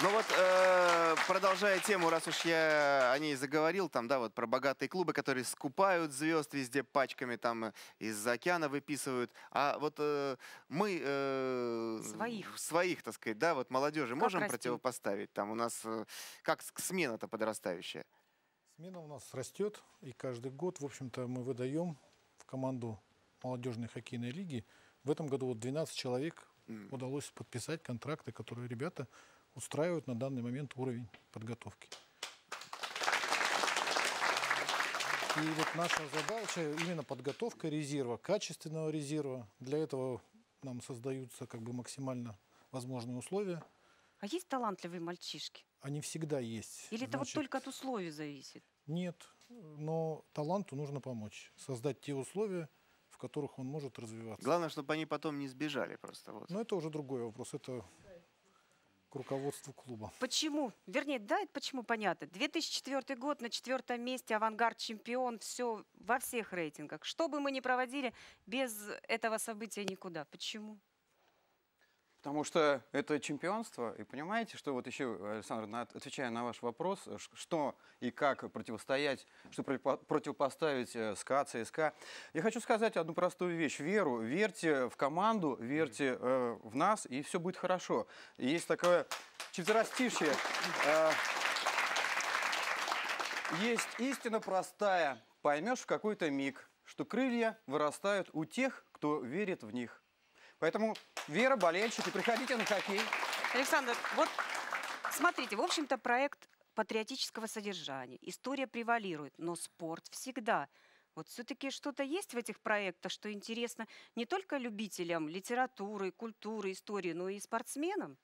Ну вот, э, продолжая тему, раз уж я о ней заговорил, там, да, вот про богатые клубы, которые скупают звезд везде пачками, там, э, из-за океана выписывают. А вот э, мы... э, Своих. Своих, так сказать, да, вот молодежи Как можем растим? противопоставить? Там у нас э, как смена-то подрастающая? Смена у нас растет, и каждый год, в общем-то, мы выдаем в команду молодежной хоккейной лиги. В этом году вот 12 человек удалось подписать контракты, которые ребята устраивают на данный момент уровень подготовки. И вот наша задача именно подготовка резерва, качественного резерва. Для этого нам создаются как бы максимально возможные условия. А есть талантливые мальчишки? Они всегда есть. Или это вот Значит, только от условий зависит? Нет, но таланту нужно помочь. Создать те условия, в которых он может развиваться. Главное, чтобы они потом не сбежали просто. Вот. Но это уже другой вопрос. Это к руководству клуба. Почему? Вернее, да, это почему понятно. 2004 год на четвертом месте, авангард чемпион, все во всех рейтингах. Что бы мы ни проводили, без этого события никуда. Почему? Потому что это чемпионство, и понимаете, что вот еще, Александр, отвечая на ваш вопрос, э, что и как противостоять, что противопо- противопоставить э, СКА, ЦСКА, я хочу сказать одну простую вещь. Веру. Верьте в команду, верьте э, в нас, и все будет хорошо. И Есть такое четверостишье. э, есть истина простая. Поймешь в какой-то миг, что крылья вырастают у тех, кто верит в них. Поэтому, Вера, болельщики, приходите на хоккей. Александр, вот смотрите, в общем-то проект патриотического содержания. История превалирует, но спорт всегда. Вот все-таки что-то есть в этих проектах, что интересно не только любителям литературы, культуры, истории, но и спортсменам.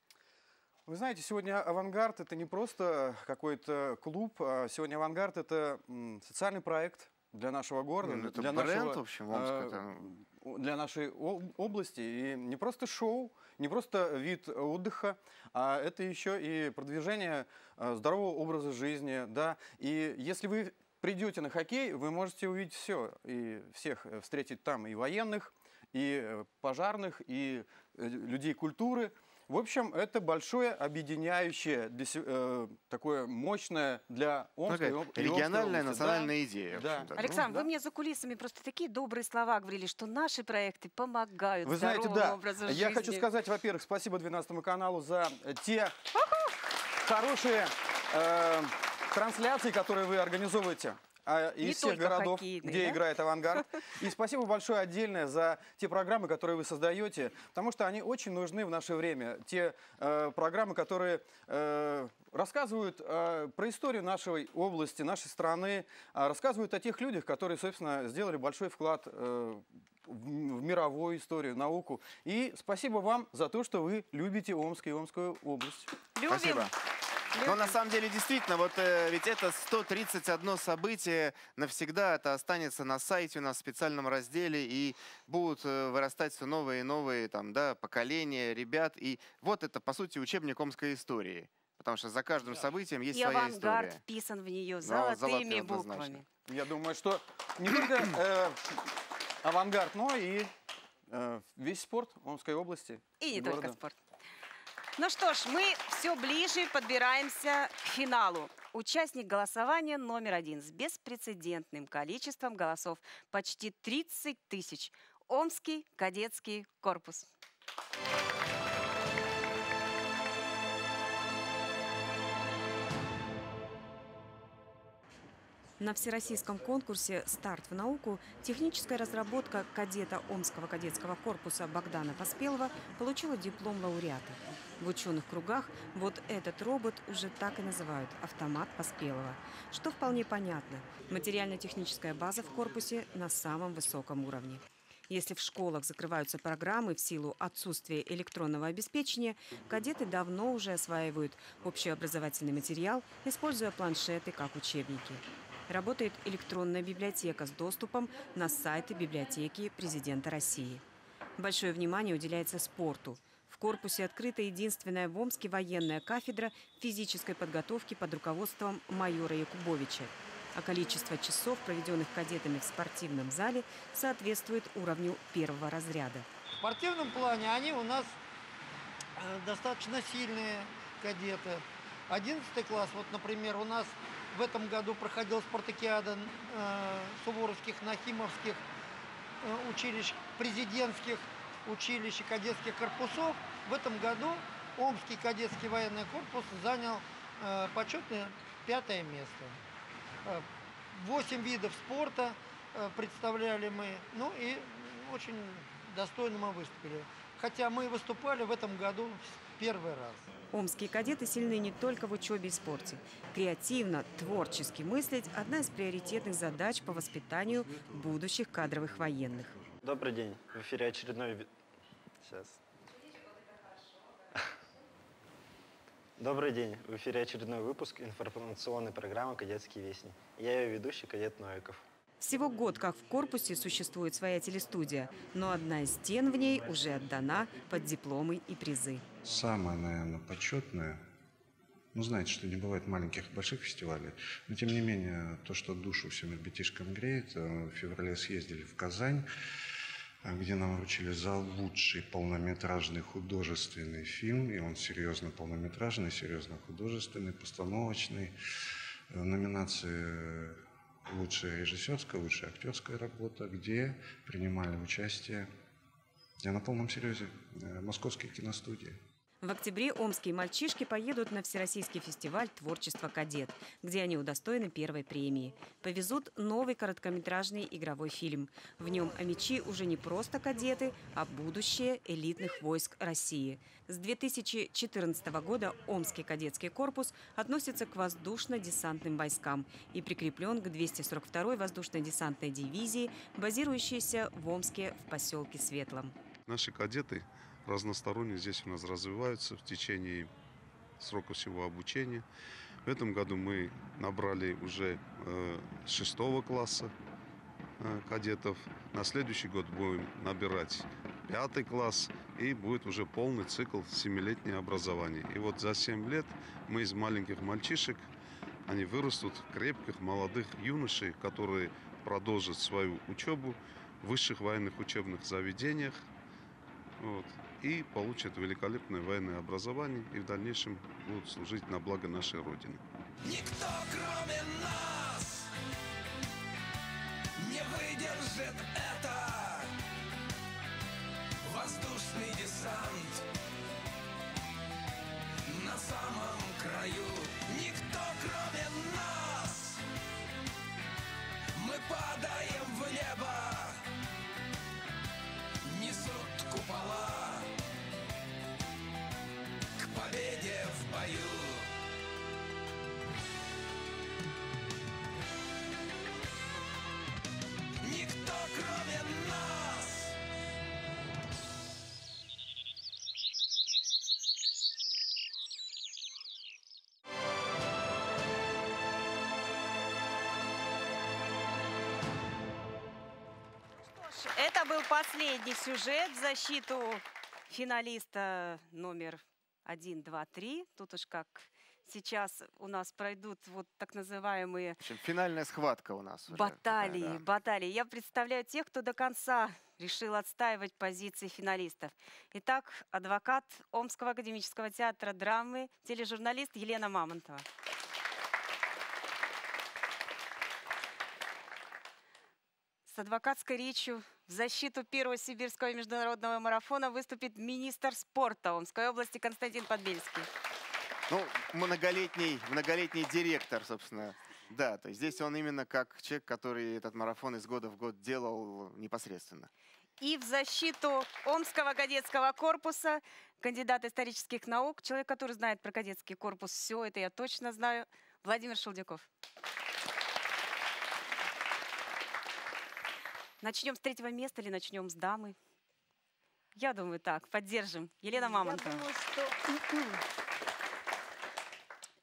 Вы знаете, сегодня «Авангард» — это не просто какой-то клуб, а сегодня «Авангард» — это социальный проект для нашего города, Ну, это для бренд, нашего, в общем, Омска, э, это- о- для нашей области. И не просто шоу, не просто вид отдыха, а это еще и продвижение э, здорового образа жизни. Да? И если вы придете на хоккей, вы можете увидеть все. И всех э, встретить там и военных, и э, пожарных, и людей культуры. В общем, это большое объединяющее, э, такое мощное для Омска. и Такая и региональная области. национальная Да. идея, Да. Александр, Ну, вы мне за кулисами просто такие добрые слова говорили, что наши проекты помогают Вы знаете, да. образу Я жизни. хочу сказать, во-первых, спасибо 12 каналу за те хорошие э, трансляции, которые вы организовываете а, Не из всех только городов, хоккейные, где да? играет «Авангард». И спасибо большое отдельное за те программы, которые вы создаете, потому что они очень нужны в наше время. Те э, программы, которые э, рассказывают э, про историю нашей области, нашей страны, а рассказывают о тех людях, которые, собственно, сделали большой вклад э, в в мировую историю, науку. И спасибо вам за то, что вы любите Омск и Омскую область. Спасибо. Но на самом деле, действительно, вот э, ведь это 131 событие навсегда, это останется на сайте у нас в специальном разделе, и будут э, вырастать все новые и новые там, да, поколения ребят. И вот это, по сути, учебник омской истории. Потому что за каждым событием есть И своя авангард история. вписан в нее Да, золотыми однозначно. буквами. Я думаю, что не только э, авангард, но и э, весь спорт Омской области. И не города. только спорт. Ну что ж, мы все ближе подбираемся к финалу. Участник голосования номер один с беспрецедентным количеством голосов. Почти 30 тысяч. Омский кадетский корпус. На всероссийском конкурсе «Старт в науку» техническая разработка кадета Омского кадетского корпуса Богдана Поспелова получила диплом лауреата. В ученых кругах вот этот робот уже так и называют – автомат Поспелова. Что вполне понятно. Материально-техническая база в корпусе на самом высоком уровне. Если в школах закрываются программы в силу отсутствия электронного обеспечения, кадеты давно уже осваивают общеобразовательный материал, используя планшеты как учебники. Работает электронная библиотека с доступом на сайты библиотеки президента России. Большое внимание уделяется спорту. В корпусе открыта единственная в Омске военная кафедра физической подготовки под руководством майора Якубовича а количество часов, проведенных кадетами в спортивном зале, соответствует уровню первого разряда. В спортивном плане они у нас э, достаточно сильные кадеты. Одиннадцатый класс, вот, например, у нас в этом году проходил спартакиада э, суворовских, нахимовских э, училищ, президентских училищ и кадетских корпусов. В этом году Омский кадетский военный корпус занял э, почетное пятое место. Э, восемь видов спорта э, представляли мы. Ну и очень достойно мы выступили. Хотя мы выступали в этом году первый раз. Омские кадеты сильны не только в учебе и спорте. Креативно, творчески мыслить – одна из приоритетных задач по воспитанию будущих кадровых военных. Добрый день. В эфире очередной... Сейчас. Добрый день. В эфире очередной выпуск информационной программы «Кадетский вестник». Я ее ведущий, кадет Новиков. Всего год, как в корпусе существует своя телестудия, но одна из стен в ней уже отдана под дипломы и призы. Самое, наверное, почетное ну, знаете, что не бывает маленьких и больших фестивалей. Но, тем не менее, то, что душу всем ребятишкам греет, э, в феврале съездили в Казань, э, где нам вручили за лучший полнометражный художественный фильм, и он серьезно полнометражный, серьезно художественный, постановочный. Э, номинации лучшая режиссерская, лучшая актерская работа, где принимали участие, я на полном серьезе, московские киностудии. В октябре омские мальчишки поедут на Всероссийский фестиваль творчества «Кадет», где они удостоены первой премии. Повезут новый короткометражный игровой фильм. В нем амичи уже не просто кадеты, а будущее элитных войск России. С 2014 года Омский кадетский корпус относится к воздушно-десантным войскам и прикреплен к 242-й воздушно-десантной дивизии, базирующейся в Омске в поселке Светлом. Наши кадеты разносторонне здесь у нас развиваются в течение срока всего обучения. В этом году мы набрали уже э, шестого класса э, кадетов. На следующий год будем набирать пятый класс и будет уже полный цикл семилетнее образование. И вот за семь лет мы из маленьких мальчишек, они вырастут крепких молодых юношей, которые продолжат свою учебу в высших военных учебных заведениях. Вот и получат великолепное военное образование и в дальнейшем будут служить на благо нашей Родины. Никто, кроме нас, не выдержит это. Воздушный десант на самом краю. Никто, кроме нас, мы падаем в небо, несут купола. Был последний сюжет в защиту финалиста номер один, два, три. Тут уж как сейчас у нас пройдут вот так называемые... В общем, финальная схватка у нас. Уже баталии, такая, да. баталии. Я представляю тех, кто до конца решил отстаивать позиции финалистов. Итак, адвокат Омского академического театра драмы, тележурналист Елена Мамонтова. С адвокатской речью в защиту первого сибирского международного марафона выступит министр спорта Омской области Константин Подбельский. Ну, многолетний, многолетний директор, собственно. Да, то есть здесь он именно как человек, который этот марафон из года в год делал непосредственно. И в защиту Омского кадетского корпуса кандидат исторических наук, человек, который знает про кадетский корпус все, это я точно знаю, Владимир Шелдяков. Начнем с третьего места или начнем с дамы? Я думаю, так, поддержим. Елена Мамонтова. Я думаю, что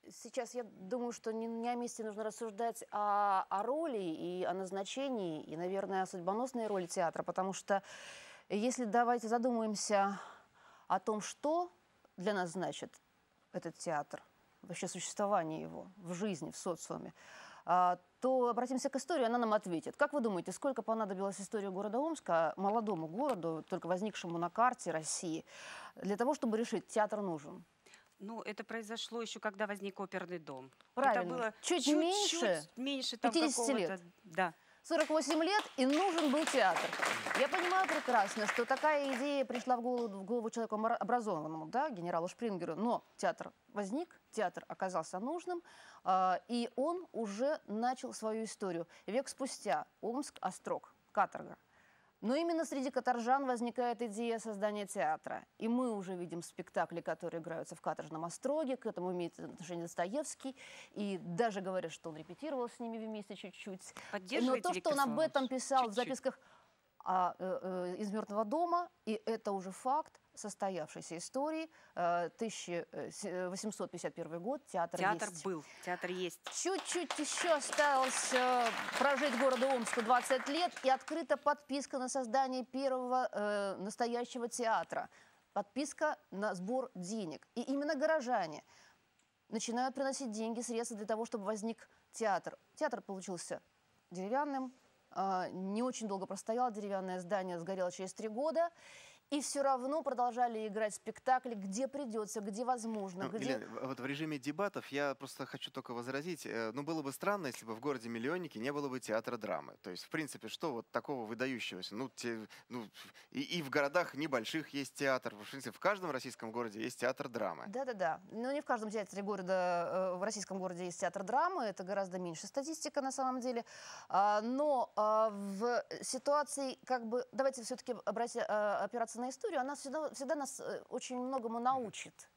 сейчас я думаю, что не, не о месте нужно рассуждать, а о роли и о назначении, и, наверное, о судьбоносной роли театра, потому что если давайте задумаемся о том, что для нас значит этот театр, вообще существование его в жизни, в социуме, то обратимся к истории, она нам ответит. Как вы думаете, сколько понадобилось истории города Омска, молодому городу, только возникшему на карте России, для того, чтобы решить, театр нужен? Ну, это произошло еще, когда возник оперный дом. Правильно. Это было чуть, чуть меньше, чуть меньше там 50 лет. Да. 48 лет, и нужен был театр. Я понимаю прекрасно, что такая идея пришла в голову, в голову человеку образованному, да, генералу Шпрингеру, но театр возник, театр оказался нужным, а, и он уже начал свою историю. Век спустя Омск, Острог, каторга. Но именно среди каторжан возникает идея создания театра. И мы уже видим спектакли, которые играются в каторжном остроге. К этому имеет отношение Достоевский. И даже говорят, что он репетировал с ними вместе чуть-чуть. Но то, что он об этом писал в Чуть-чуть. записках а, э, э, из «Мертвого дома», и это уже факт состоявшейся истории. Э, 1851 год, театр, Театр есть. был, театр есть. Чуть-чуть еще осталось э, прожить городу Омску 20 лет, и открыта подписка на создание первого э, настоящего театра. Подписка на сбор денег. И именно горожане начинают приносить деньги, средства для того, чтобы возник театр. Театр получился деревянным, не очень долго простоял, деревянное здание сгорело через три года. И все равно продолжали играть спектакли, где придется, где возможно, Ну, где... Елена, вот в режиме дебатов я просто хочу только возразить. э, Ну, было бы странно, если бы в городе-миллионнике не было бы театра драмы. То есть, в принципе, что вот такого выдающегося? Ну, те, ну и, и в городах небольших есть театр. В принципе, в каждом российском городе есть театр драмы. Да-да-да. Но не в каждом театре города, э, в российском городе есть театр драмы, это гораздо меньше статистика на самом деле. А, Но а, в ситуации, как бы, давайте все-таки опираться на историю, она всегда, всегда нас э, очень многому научит.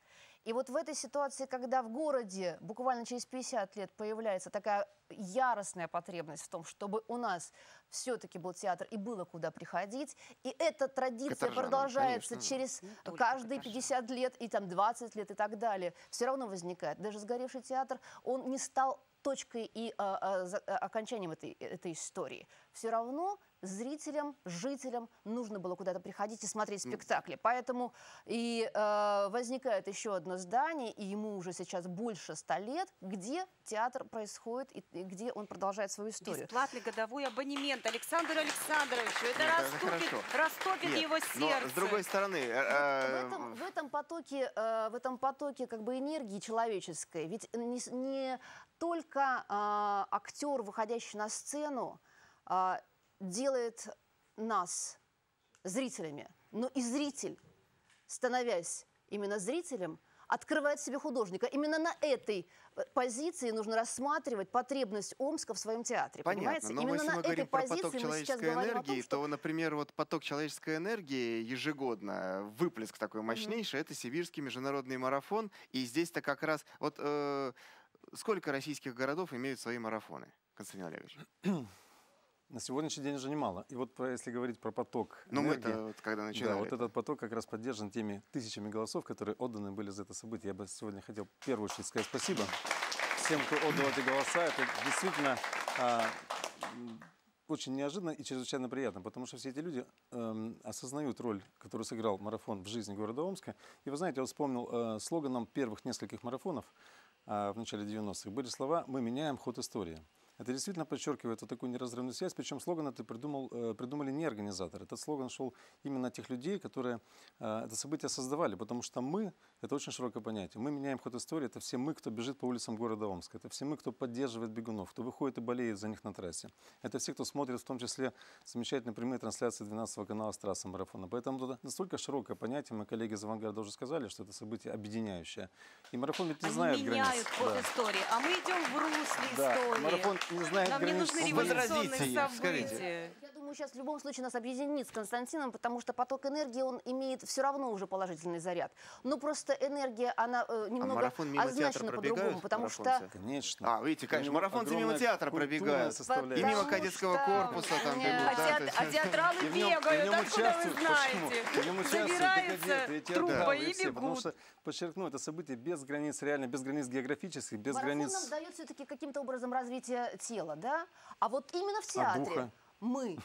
И вот в этой ситуации, когда в городе буквально через 50 лет появляется такая яростная потребность в том, чтобы у нас все-таки был театр и было куда приходить, и эта традиция Каторжанам, продолжается конечно. через каждые 50 лет и там 20 лет и так далее, все равно возникает. Даже сгоревший театр, он не стал точкой и а, а, за- а, окончанием этой, этой истории. Все равно зрителям, жителям нужно было куда-то приходить и смотреть спектакли. Поэтому и э, возникает еще одно здание, и ему уже сейчас больше ста лет, где театр происходит и, и где он продолжает свою историю. Бесплатный годовой абонемент Александру Александровичу. Это Нет, это растопит, растопит Нет, его но сердце. с другой стороны, э, в э, этом, в этом потоке, э, в этом потоке как бы энергии человеческой, ведь не, не только а, актер, выходящий на сцену, а, делает нас зрителями, но и зритель, становясь именно зрителем, открывает себе художника. Именно на этой э, позиции нужно рассматривать потребность Омска в своем театре. Понятно, понимаете? но Именно если на мы этой говорим про позиции поток человеческой говорим о том, энергии, что то, например, вот поток человеческой энергии ежегодно, выплеск такой мощнейший, это Сибирский международный марафон. И здесь-то как раз, вот э, сколько российских городов имеют свои марафоны, Константин Олегович? На сегодняшний день уже немало. И вот про- если говорить про поток Ну, мы-то энергии, вот когда Да, начинали вот это. этот поток как раз поддержан теми тысячами голосов, которые отданы были за это событие. Я бы сегодня хотел в первую очередь сказать спасибо всем, кто отдал эти голоса. Это действительно а, очень неожиданно и чрезвычайно приятно, потому что все эти люди эм, осознают роль, которую сыграл марафон в жизни города Омска. И вы знаете, я вот вспомнил э, слоганом первых нескольких марафонов а, в начале 90-х были слова «Мы меняем ход истории». Это действительно подчеркивает вот такую неразрывную связь, причем слоган это придумал, э, придумали не организаторы. Этот слоган шел именно от тех людей, которые э, это событие создавали, потому что мы, это очень широкое понятие, мы меняем ход истории, это все мы, кто бежит по улицам города Омска, это все мы, кто поддерживает бегунов, кто выходит и болеет за них на трассе. Это все, кто смотрит в том числе замечательные прямые трансляции 12 канала с трассы марафона. Поэтому это настолько широкое понятие, мои коллеги из «Авангарда» уже сказали, что это событие объединяющее. И марафон ведь не Они знает меняют границ. ход Да. истории, а мы идем в русле Да, истории. марафон не знает Нам не границ. нужны Он революционные возразите ей, события. Думаю, сейчас в любом случае нас объединит с Константином, потому что поток энергии, он имеет все равно уже положительный заряд. Но просто энергия, она э, А немного марафон мимо театра означена по-другому, потому что... марафонцы? Конечно. А, видите, конечно, У него марафонцы мимо театра пробегают. И мимо кадетского что- корпуса там Нет. бегут. А да, теат- то есть- а театралы И бегают, нем откуда вы участвуют- знаете? и труппа и все, Потому бегут. что, подчеркну, это событие без границ, реально без границ географических, без Марафон границ нам дает все-таки каким-то образом развитие тела, да? А вот именно в А театре мы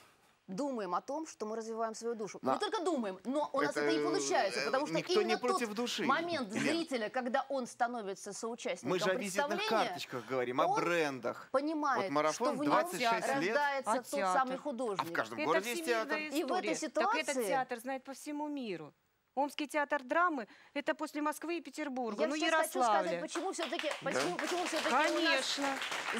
думаем о том, что мы развиваем свою душу. Да. Не только думаем, но у нас Это, это, и получается, э, потому что никто именно не против тот души, момент Елена. зрителя, когда он становится соучастником Мы же о визитных представления, карточках говорим, о брендах. понимает, Вот марафон что в нем 26 лет. рождается А тот театр? самый художник. А в каждом Это городе есть театр. всемирная И в этой история. Так этот ситуации- театр знает по всему миру. Омский театр драмы – это после Москвы и Петербурга, Я ну сейчас хочу сказать, Ярославля. почему все-таки, почему, почему все-таки Конечно.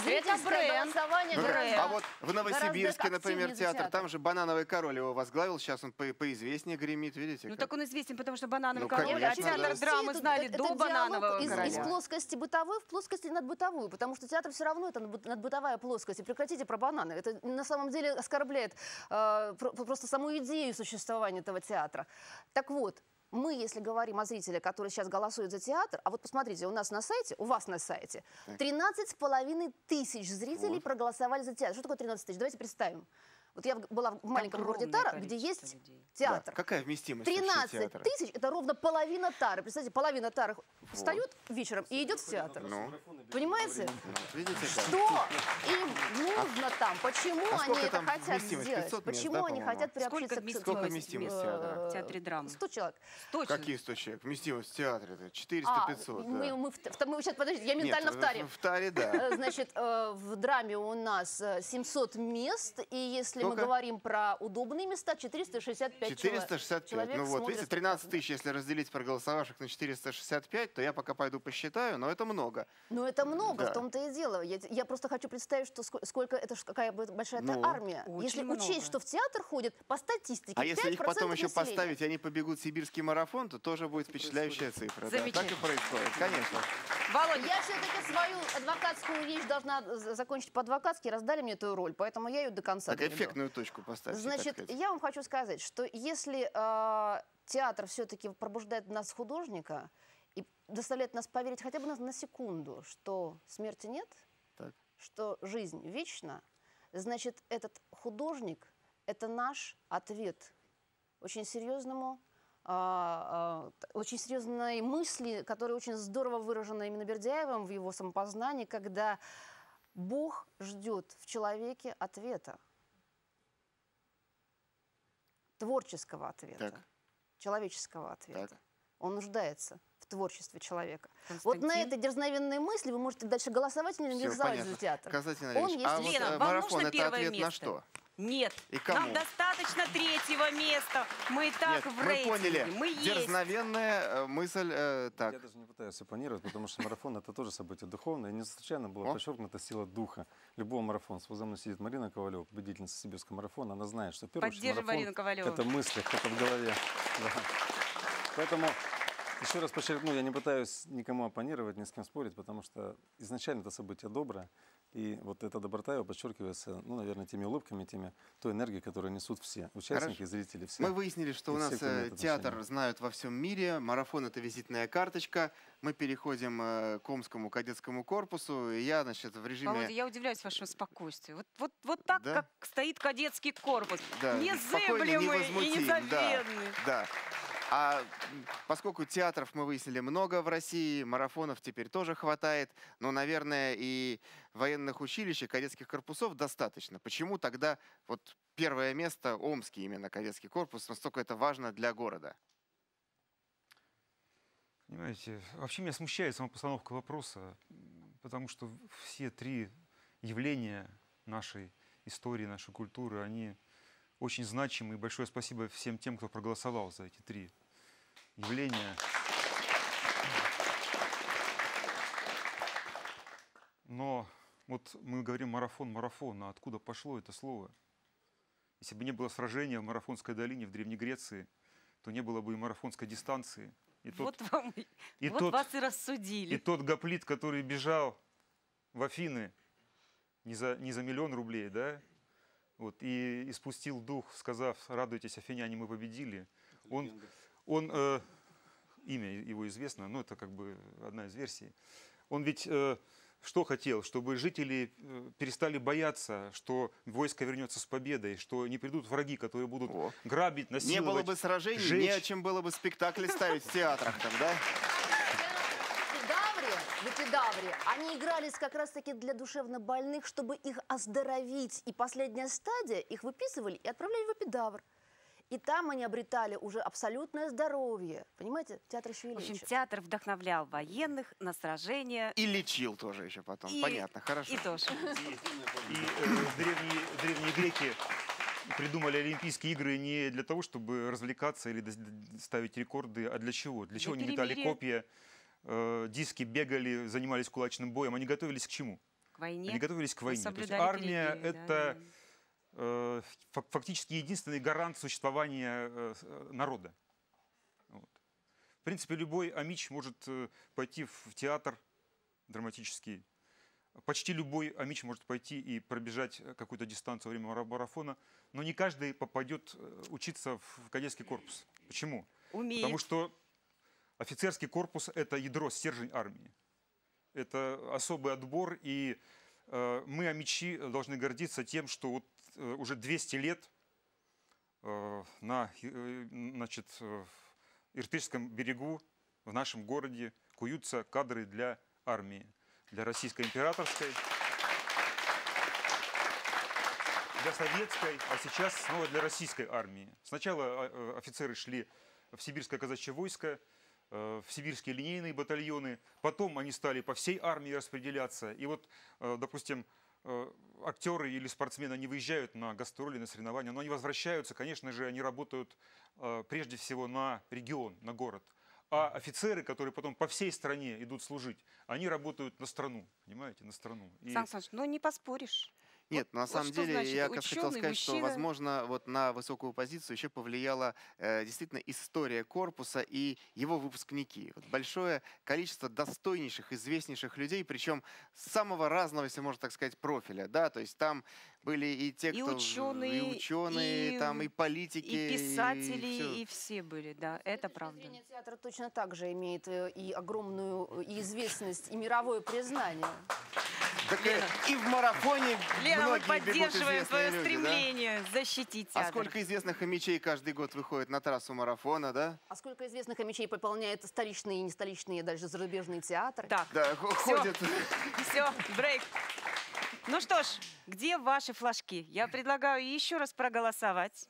Это бренд. Ну, гораздо- а вот в Новосибирске, например, за театр, там же «Банановый король» его возглавил, сейчас он по- поизвестнее гремит, видите? Ну как? так он известен, потому что банановый Ну, король, а конечно, театр да. драмы Это- знали это до диалог бананового из, короля. из плоскости бытовой в плоскости надбытовую, потому что театр все равно это надбы- надбытовая плоскость. И прекратите про бананы. Это на самом деле оскорбляет э, про- просто саму идею существования этого театра. Так вот, мы, если говорим о зрителе, который сейчас голосует за театр, а вот посмотрите, у нас на сайте, у вас на сайте, Так. 13 с половиной тысяч зрителей проголосовали за театр. Что такое 13 тысяч? Давайте представим. Вот я была в маленьком городе Тара, где есть людей. театр. Да, Какая вместимость вообще 13 театра? тысяч – это ровно половина тары. Представьте, половина тары встает вечером и идет в театр. Ну, Понимаете? видите как? Что им нужно там? Почему а они сколько это хотят сделать? 500 мест, Почему да, они хотят Сколько приобщиться к вместимость Сколько вместимость театра? в театре драмы? 100 человек. Какие 100 человек? Вместимость в театре? это 400-500, А, да. мы, мы, в- мы сейчас, подождите, я Нет, ментально в таре. В таре, да. Э, Значит, э, в драме у нас э, 700 мест, и если мы Сколько? говорим про удобные места, 465 человек. 465. человек Ну вот, видите, 13 тысяч, если разделить проголосовавших на 465, то я пока пойду посчитаю, но это много. Ну, это много, Да. в том-то и дело. Я, я просто хочу представить, что ско- сколько это какая будет большая Ну, армия. очень Если много. учесть, что в театр ходит по статистике А если их потом 5% еще населения. поставить, и они побегут сибирский марафон, то тоже будет впечатляющая цифра. Да, так и Замечательно. происходит, конечно. Володя, Я все-таки свою адвокатскую вещь должна закончить по-адвокатски, раздали мне эту роль, поэтому я ее до конца доведу. Эффектную точку поставьте. Значит, я вам хочу сказать, что если э, театр все-таки пробуждает в нас художника и заставляет нас поверить хотя бы на, на секунду, что смерти нет, Так. что жизнь вечна, значит, этот художник – это наш ответ очень серьезному а, а, очень серьезной мысли, которая очень здорово выражена именно Бердяевым в его самопознании, когда Бог ждет в человеке ответа, творческого ответа, Так. человеческого ответа. Так. Он нуждается в творчестве человека. Вот на этой дерзновенной мысли вы можете дальше голосовать или не голосовать понятно. за театр. Константин Он Андреевич, есть а и вот Лена, э, вам марафон нужно это первое ответ на место? что? Нет, И кому? нам достаточно третьего места. Мы и так Нет, в мы рейтинге. поняли. Мы есть. Дерзновенная э, мысль. э, так. Я даже не пытаюсь оппонировать, потому что марафон это тоже событие духовное. И не случайно была О. подчеркнута сила духа любого марафона. Вот за мной сидит Марина Ковалева, победительница сибирского марафона. Она знает, что очередь Поддерживай марафон Марину это в мыслях, это в голове. Да. Поэтому еще раз подчеркну, я не пытаюсь никому оппонировать, ни с кем спорить, потому что изначально это событие доброе. И вот эта доброта его подчеркивается, ну, наверное, теми улыбками, теми, той энергией, которую несут все участники, Хорошо. зрители, все. Мы выяснили, что И у все, нас имеет э, театр знают во всем мире, марафон это визитная карточка. Мы переходим э, к Омскому кадетскому корпусу, и я, значит, в режиме... Володя, я удивляюсь вашему спокойствию. Вот, вот, вот так, Да? как стоит кадетский корпус. Да, спокойный, Незыблемый и невозмутим, да, незабвенный. Да. А поскольку театров мы выяснили много в России, марафонов теперь тоже хватает, но, наверное, и военных училищ, и кадетских корпусов достаточно. Почему тогда вот первое место, Омский именно кадетский корпус, настолько это важно для города? Понимаете, вообще меня смущает сама постановка вопроса, потому что все три явления нашей истории, нашей культуры, они очень значимы. И большое спасибо всем тем, кто проголосовал за эти три явления. Но вот мы говорим марафон, марафон, а откуда пошло это слово? Если бы не было сражения в Марафонской долине в Древней Греции, то не было бы и марафонской дистанции. И тот, Вот вам и- вот тот- вас и рассудили. и тот гоплит, который бежал в Афины не за, не за миллион рублей, да, Вот, и испустил дух, сказав, радуйтесь, афиняне, мы победили. Он, он э, имя его известно, но это как бы одна из версий. Он ведь э, что хотел? Чтобы жители э, перестали бояться, что войско вернется с победой, что не придут враги, которые будут О. грабить, насиловать, Не было бы сражений, жечь. не о чем было бы спектакли ставить в театрах там, да? в Эпидавре, они игрались как раз-таки для душевно больных, чтобы их оздоровить. И последняя стадия, их выписывали и отправляли в Эпидавр. И там они обретали уже абсолютное здоровье. Понимаете, театр еще и В общем, лечит. театр вдохновлял военных на сражения. И лечил тоже еще потом. И- Понятно, хорошо. и тоже. И э, древние, древние греки придумали Олимпийские игры не для того, чтобы развлекаться или ставить рекорды, а для чего? Для чего они метали перемирия. копья, э, диски, бегали, занимались кулачным боем? Они готовились к чему? К войне. Они готовились к войне. То есть армия перемирие, да, это э, фак- фактически единственный гарант существования э, э, народа. Вот. В принципе, любой амич может э, пойти в театр драматический. Почти любой амич может пойти и пробежать э, какую-то дистанцию во время мара- марафона, но не каждый попадет э, учиться в кадетский корпус. Почему? Умеет. Потому что офицерский корпус – это ядро, стержень армии. Это особый отбор, и э, мы, амичи, должны гордиться тем, что вот э, уже 200 лет э, на э, значит, э, Иртышском берегу, в нашем городе, куются кадры для армии, для российской императорской, для советской, а сейчас снова для российской армии. Сначала э, э, офицеры шли в сибирское казачье войско, э, в сибирские линейные батальоны. Потом они стали по всей армии распределяться. И вот, э, допустим, э, актеры или спортсмены, они выезжают на гастроли, на соревнования, но они возвращаются, конечно же, они работают э, прежде всего на регион, на город. А офицеры, которые потом по всей стране идут служить, они работают на страну, понимаете, на страну. И- Сан Саныч, ну не поспоришь. Нет, на вот самом что деле значит я как раз хотел ученый, сказать, что, мужчина? возможно, вот на высокую позицию еще повлияла э, действительно история корпуса и его выпускники. Вот большое количество достойнейших, известнейших людей, причем самого разного, если можно так сказать, профиля, да, то есть там были и те, И кто... ученые, и ученые, и- там и политики, И писатели, всё. и, все были, да, это правда. Театр точно так же имеет э, и огромную э, и известность, и мировое признание. Так, э, и в марафоне Лена, мы поддерживаем твое люди, да? стремление защитить А театр. сколько известных мечей каждый год выходит на трассу марафона, да? А сколько известных мечей пополняет столичные и нестоличные, даже зарубежные театры? Так, Да, Всё. ходят. Все, брейк. Ну что ж, где ваши флажки? Я предлагаю еще раз проголосовать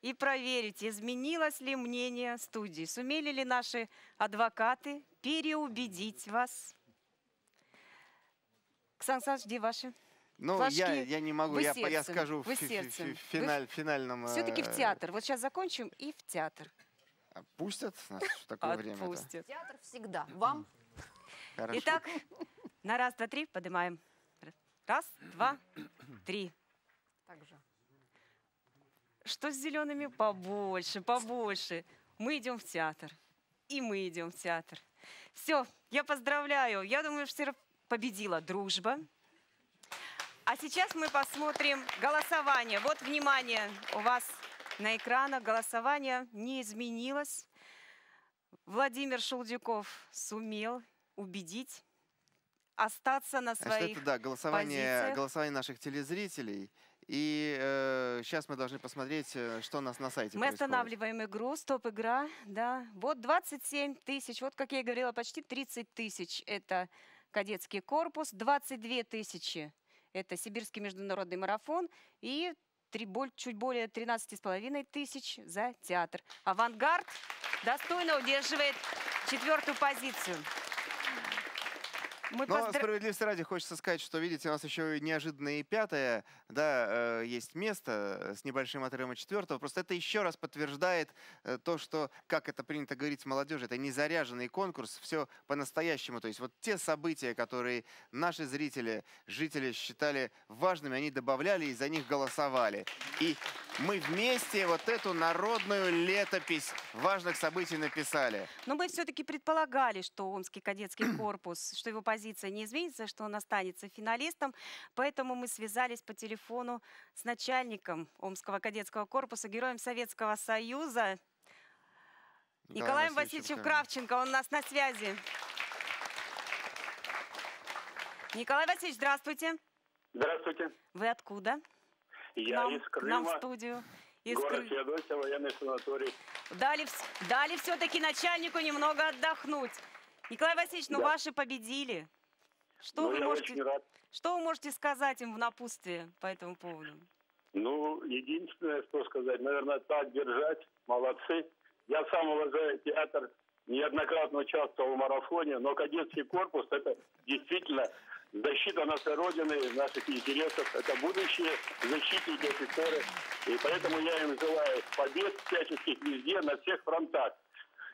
и проверить, изменилось ли мнение студии. Сумели ли наши адвокаты переубедить вас? Ксан Саныч, где ваши? Ну, флажки? я, я не могу, Вы я, я сердцем, скажу вы в, фи- фи- сердцем. фи- финаль- финальном... Все-таки в э, театр. Вот сейчас закончим и в театр. Пустят нас в такое время Отпустят. Театр всегда. Вам? Хорошо. Итак, на раз, два, три поднимаем. Раз, два, три. Так же. Что с зелеными? Побольше, побольше. Мы идем в театр. И мы идем в театр. Все, я поздравляю. Я думаю, что победила дружба. А сейчас мы посмотрим голосование. Вот, внимание, у вас на экранах голосование не изменилось. Владимир Шелдюков сумел убедить остаться на своих это, да, голосование, позициях. голосование наших телезрителей. И сейчас мы должны посмотреть, э, что у нас на сайте Мы происходит. останавливаем игру, стоп-игра, да. Вот 27 тысяч, вот как я и говорила, почти 30 тысяч – это кадетский корпус, 22 тысячи – это Сибирский международный марафон и три, чуть более 13,5 тысяч за театр. «Авангард» достойно удерживает четвертую позицию. Мы Но поздра- справедливости ради хочется сказать, что, видите, у нас еще и неожиданное и пятое, да, э, есть место э, с небольшим отрывом от четвертого. Просто это еще раз подтверждает э, то, что, как это принято говорить молодежи, это не заряженный конкурс, все по-настоящему. То есть вот те события, которые наши зрители, жители считали важными, они добавляли и за них голосовали. И мы вместе вот эту народную летопись важных событий написали. Но мы все-таки предполагали, что Омский кадетский корпус, что его позиция не изменится, что он останется финалистом. Поэтому мы связались по телефону с начальником Омского кадетского корпуса, героем Советского Союза Николаем Васильевичем Кравченко. Он у нас на связи. Николай Васильевич, здравствуйте. Здравствуйте. Вы откуда? Я нам, из Крыма. Нам в студию. Из город Кры- Феодосия, военный санаторий. Дали, дали все-таки начальнику немного отдохнуть. Николай Васильевич, ну Да. ваши победили. Что Ну, вы можете, что вы можете сказать им в напутствие по этому поводу? Ну, единственное, что сказать, наверное, так держать, молодцы. Я сам уважаю театр, неоднократно участвовал в марафоне, но кадетский корпус – это действительно защита нашей Родины, наших интересов. Это будущие защитники, офицеры. И поэтому я им желаю побед всяческих везде, на всех фронтах.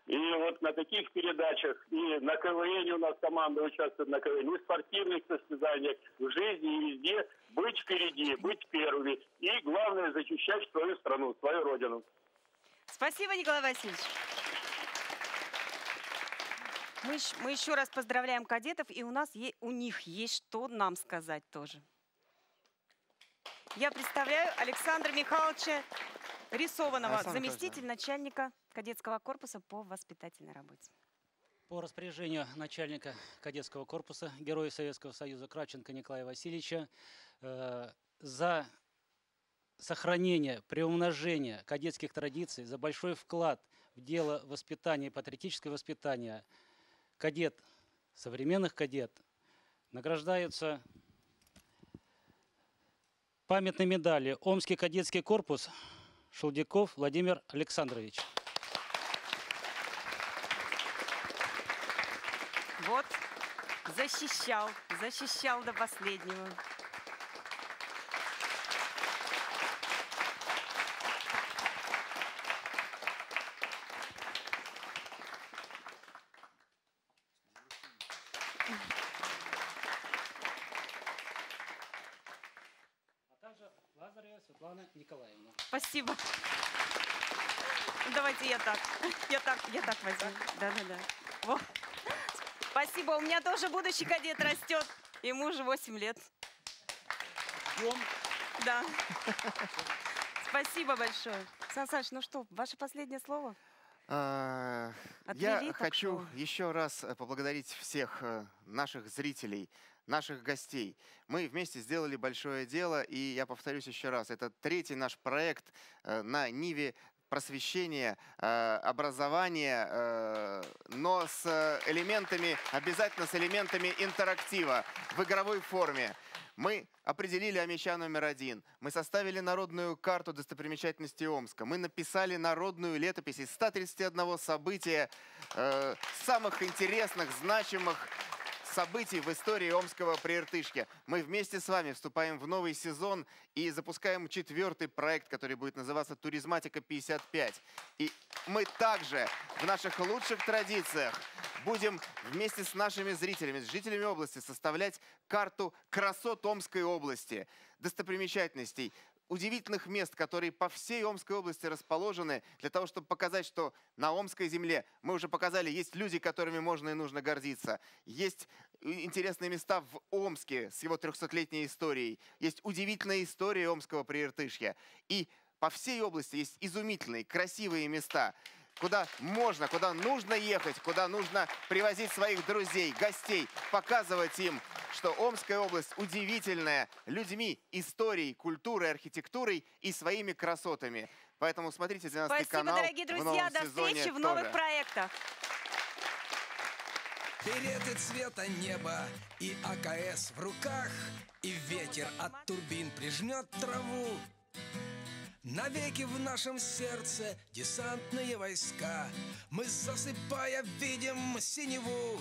И вот на таких передачах, и на КВН у нас команда участвует на КВН, и в спортивных состязаниях, в жизни и везде быть впереди, быть первыми. И главное защищать свою страну, свою родину. Спасибо, Николай Васильевич. Мы, мы еще раз поздравляем кадетов, и у нас у них есть что нам сказать тоже. Я представляю Александра Михайловича Рисованного, Александр заместитель начальника кадетского корпуса по воспитательной работе. По распоряжению начальника кадетского корпуса, Героя Советского Союза Кравченко Николая Васильевича, э, за сохранение, приумножение кадетских традиций, за большой вклад в дело воспитания патриотическое воспитание кадет, современных кадет, награждаются памятной медалью Омский кадетский корпус Шелдяков Владимир Александрович. Вот, защищал, защищал до последнего. А также Лазарева Светлана Николаевна. Спасибо. Давайте я так. Я так, я так возьму. Да-да-да. Спасибо. У меня тоже будущий кадет растет. Ему уже 8 лет. Да. Спасибо большое. Сан Саныч, ну что, ваше последнее слово? А, Я хочу что- еще раз э, поблагодарить всех э, наших зрителей, наших гостей. Мы вместе сделали большое дело, и я повторюсь еще раз, это третий наш проект э, на Ниве просвещения, э, образования, э, но с э, элементами, обязательно с элементами интерактива в игровой форме. Мы определили Амича номер один. Мы составили народную карту достопримечательностей Омска. Мы написали народную летопись из 131 события, самых интересных, значимых событий в истории Омского прииртышья. Мы вместе с вами вступаем в новый сезон и запускаем четвертый проект, который будет называться «Туризматика 55». И мы также в наших лучших традициях будем вместе с нашими зрителями, с жителями области составлять карту красот Омской области, достопримечательностей, удивительных мест, которые по всей Омской области расположены, для того, чтобы показать, что на Омской земле, мы уже показали, есть люди, которыми можно и нужно гордиться. Есть и- интересные места в Омске с его 300-летней историей. Есть удивительная история Омского прииртышья. И по всей области есть изумительные, красивые места, куда можно, куда нужно ехать, куда нужно привозить своих друзей, гостей, показывать им, что Омская область удивительная людьми, историей, культурой, архитектурой и своими красотами. Поэтому смотрите 12 Спасибо, канал дорогие в друзья. До встречи в новых тоже. проектах. Береты цвета неба и АКС в руках И ветер от турбин прижмет траву Навеки в нашем сердце десантные войска. Мы засыпая видим синеву.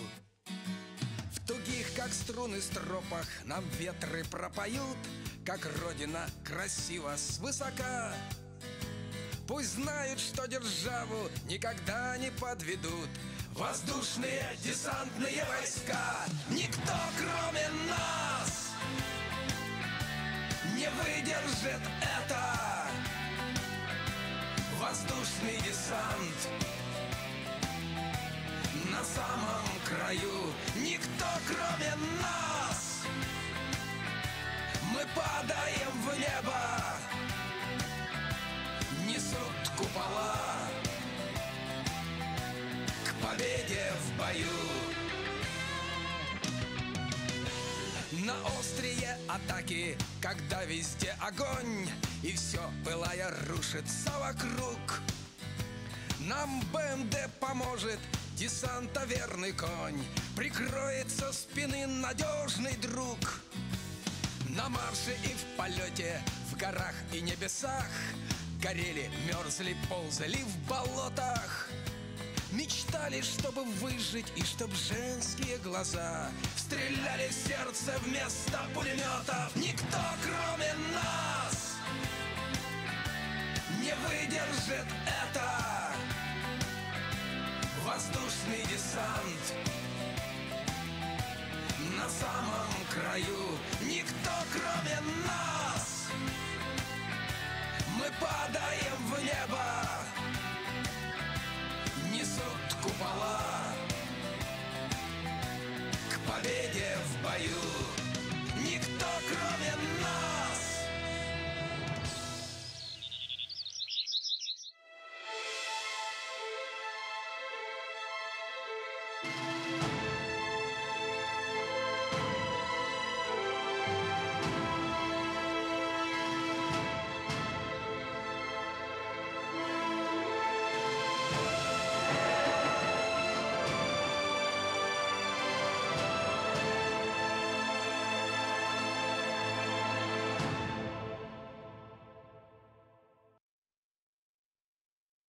В тугих, как струны стропах Нам ветры пропоют Как родина красиво свысока. Пусть знают, что державу никогда не подведут Воздушные десантные войска. Никто, кроме нас, не выдержит это воздушный десант. На самом краю никто кроме нас. Мы падаем в небо. Несут купола К победе в бою На острие атаки, когда везде огонь И все, пылая, рушится вокруг. Нам БМД поможет, десанта верный конь Прикроет со спины надежный друг. На марше и в полете, в горах и небесах Горели, мерзли, ползали в болотах Мечтали, чтобы выжить и чтоб женские глаза Стреляли сердце вместо пулеметов. Никто, кроме нас, не выдержит это. Воздушный десант на самом краю. Никто, кроме нас, мы падаем в небо несут купола К победе в бою. Никто, кроме нас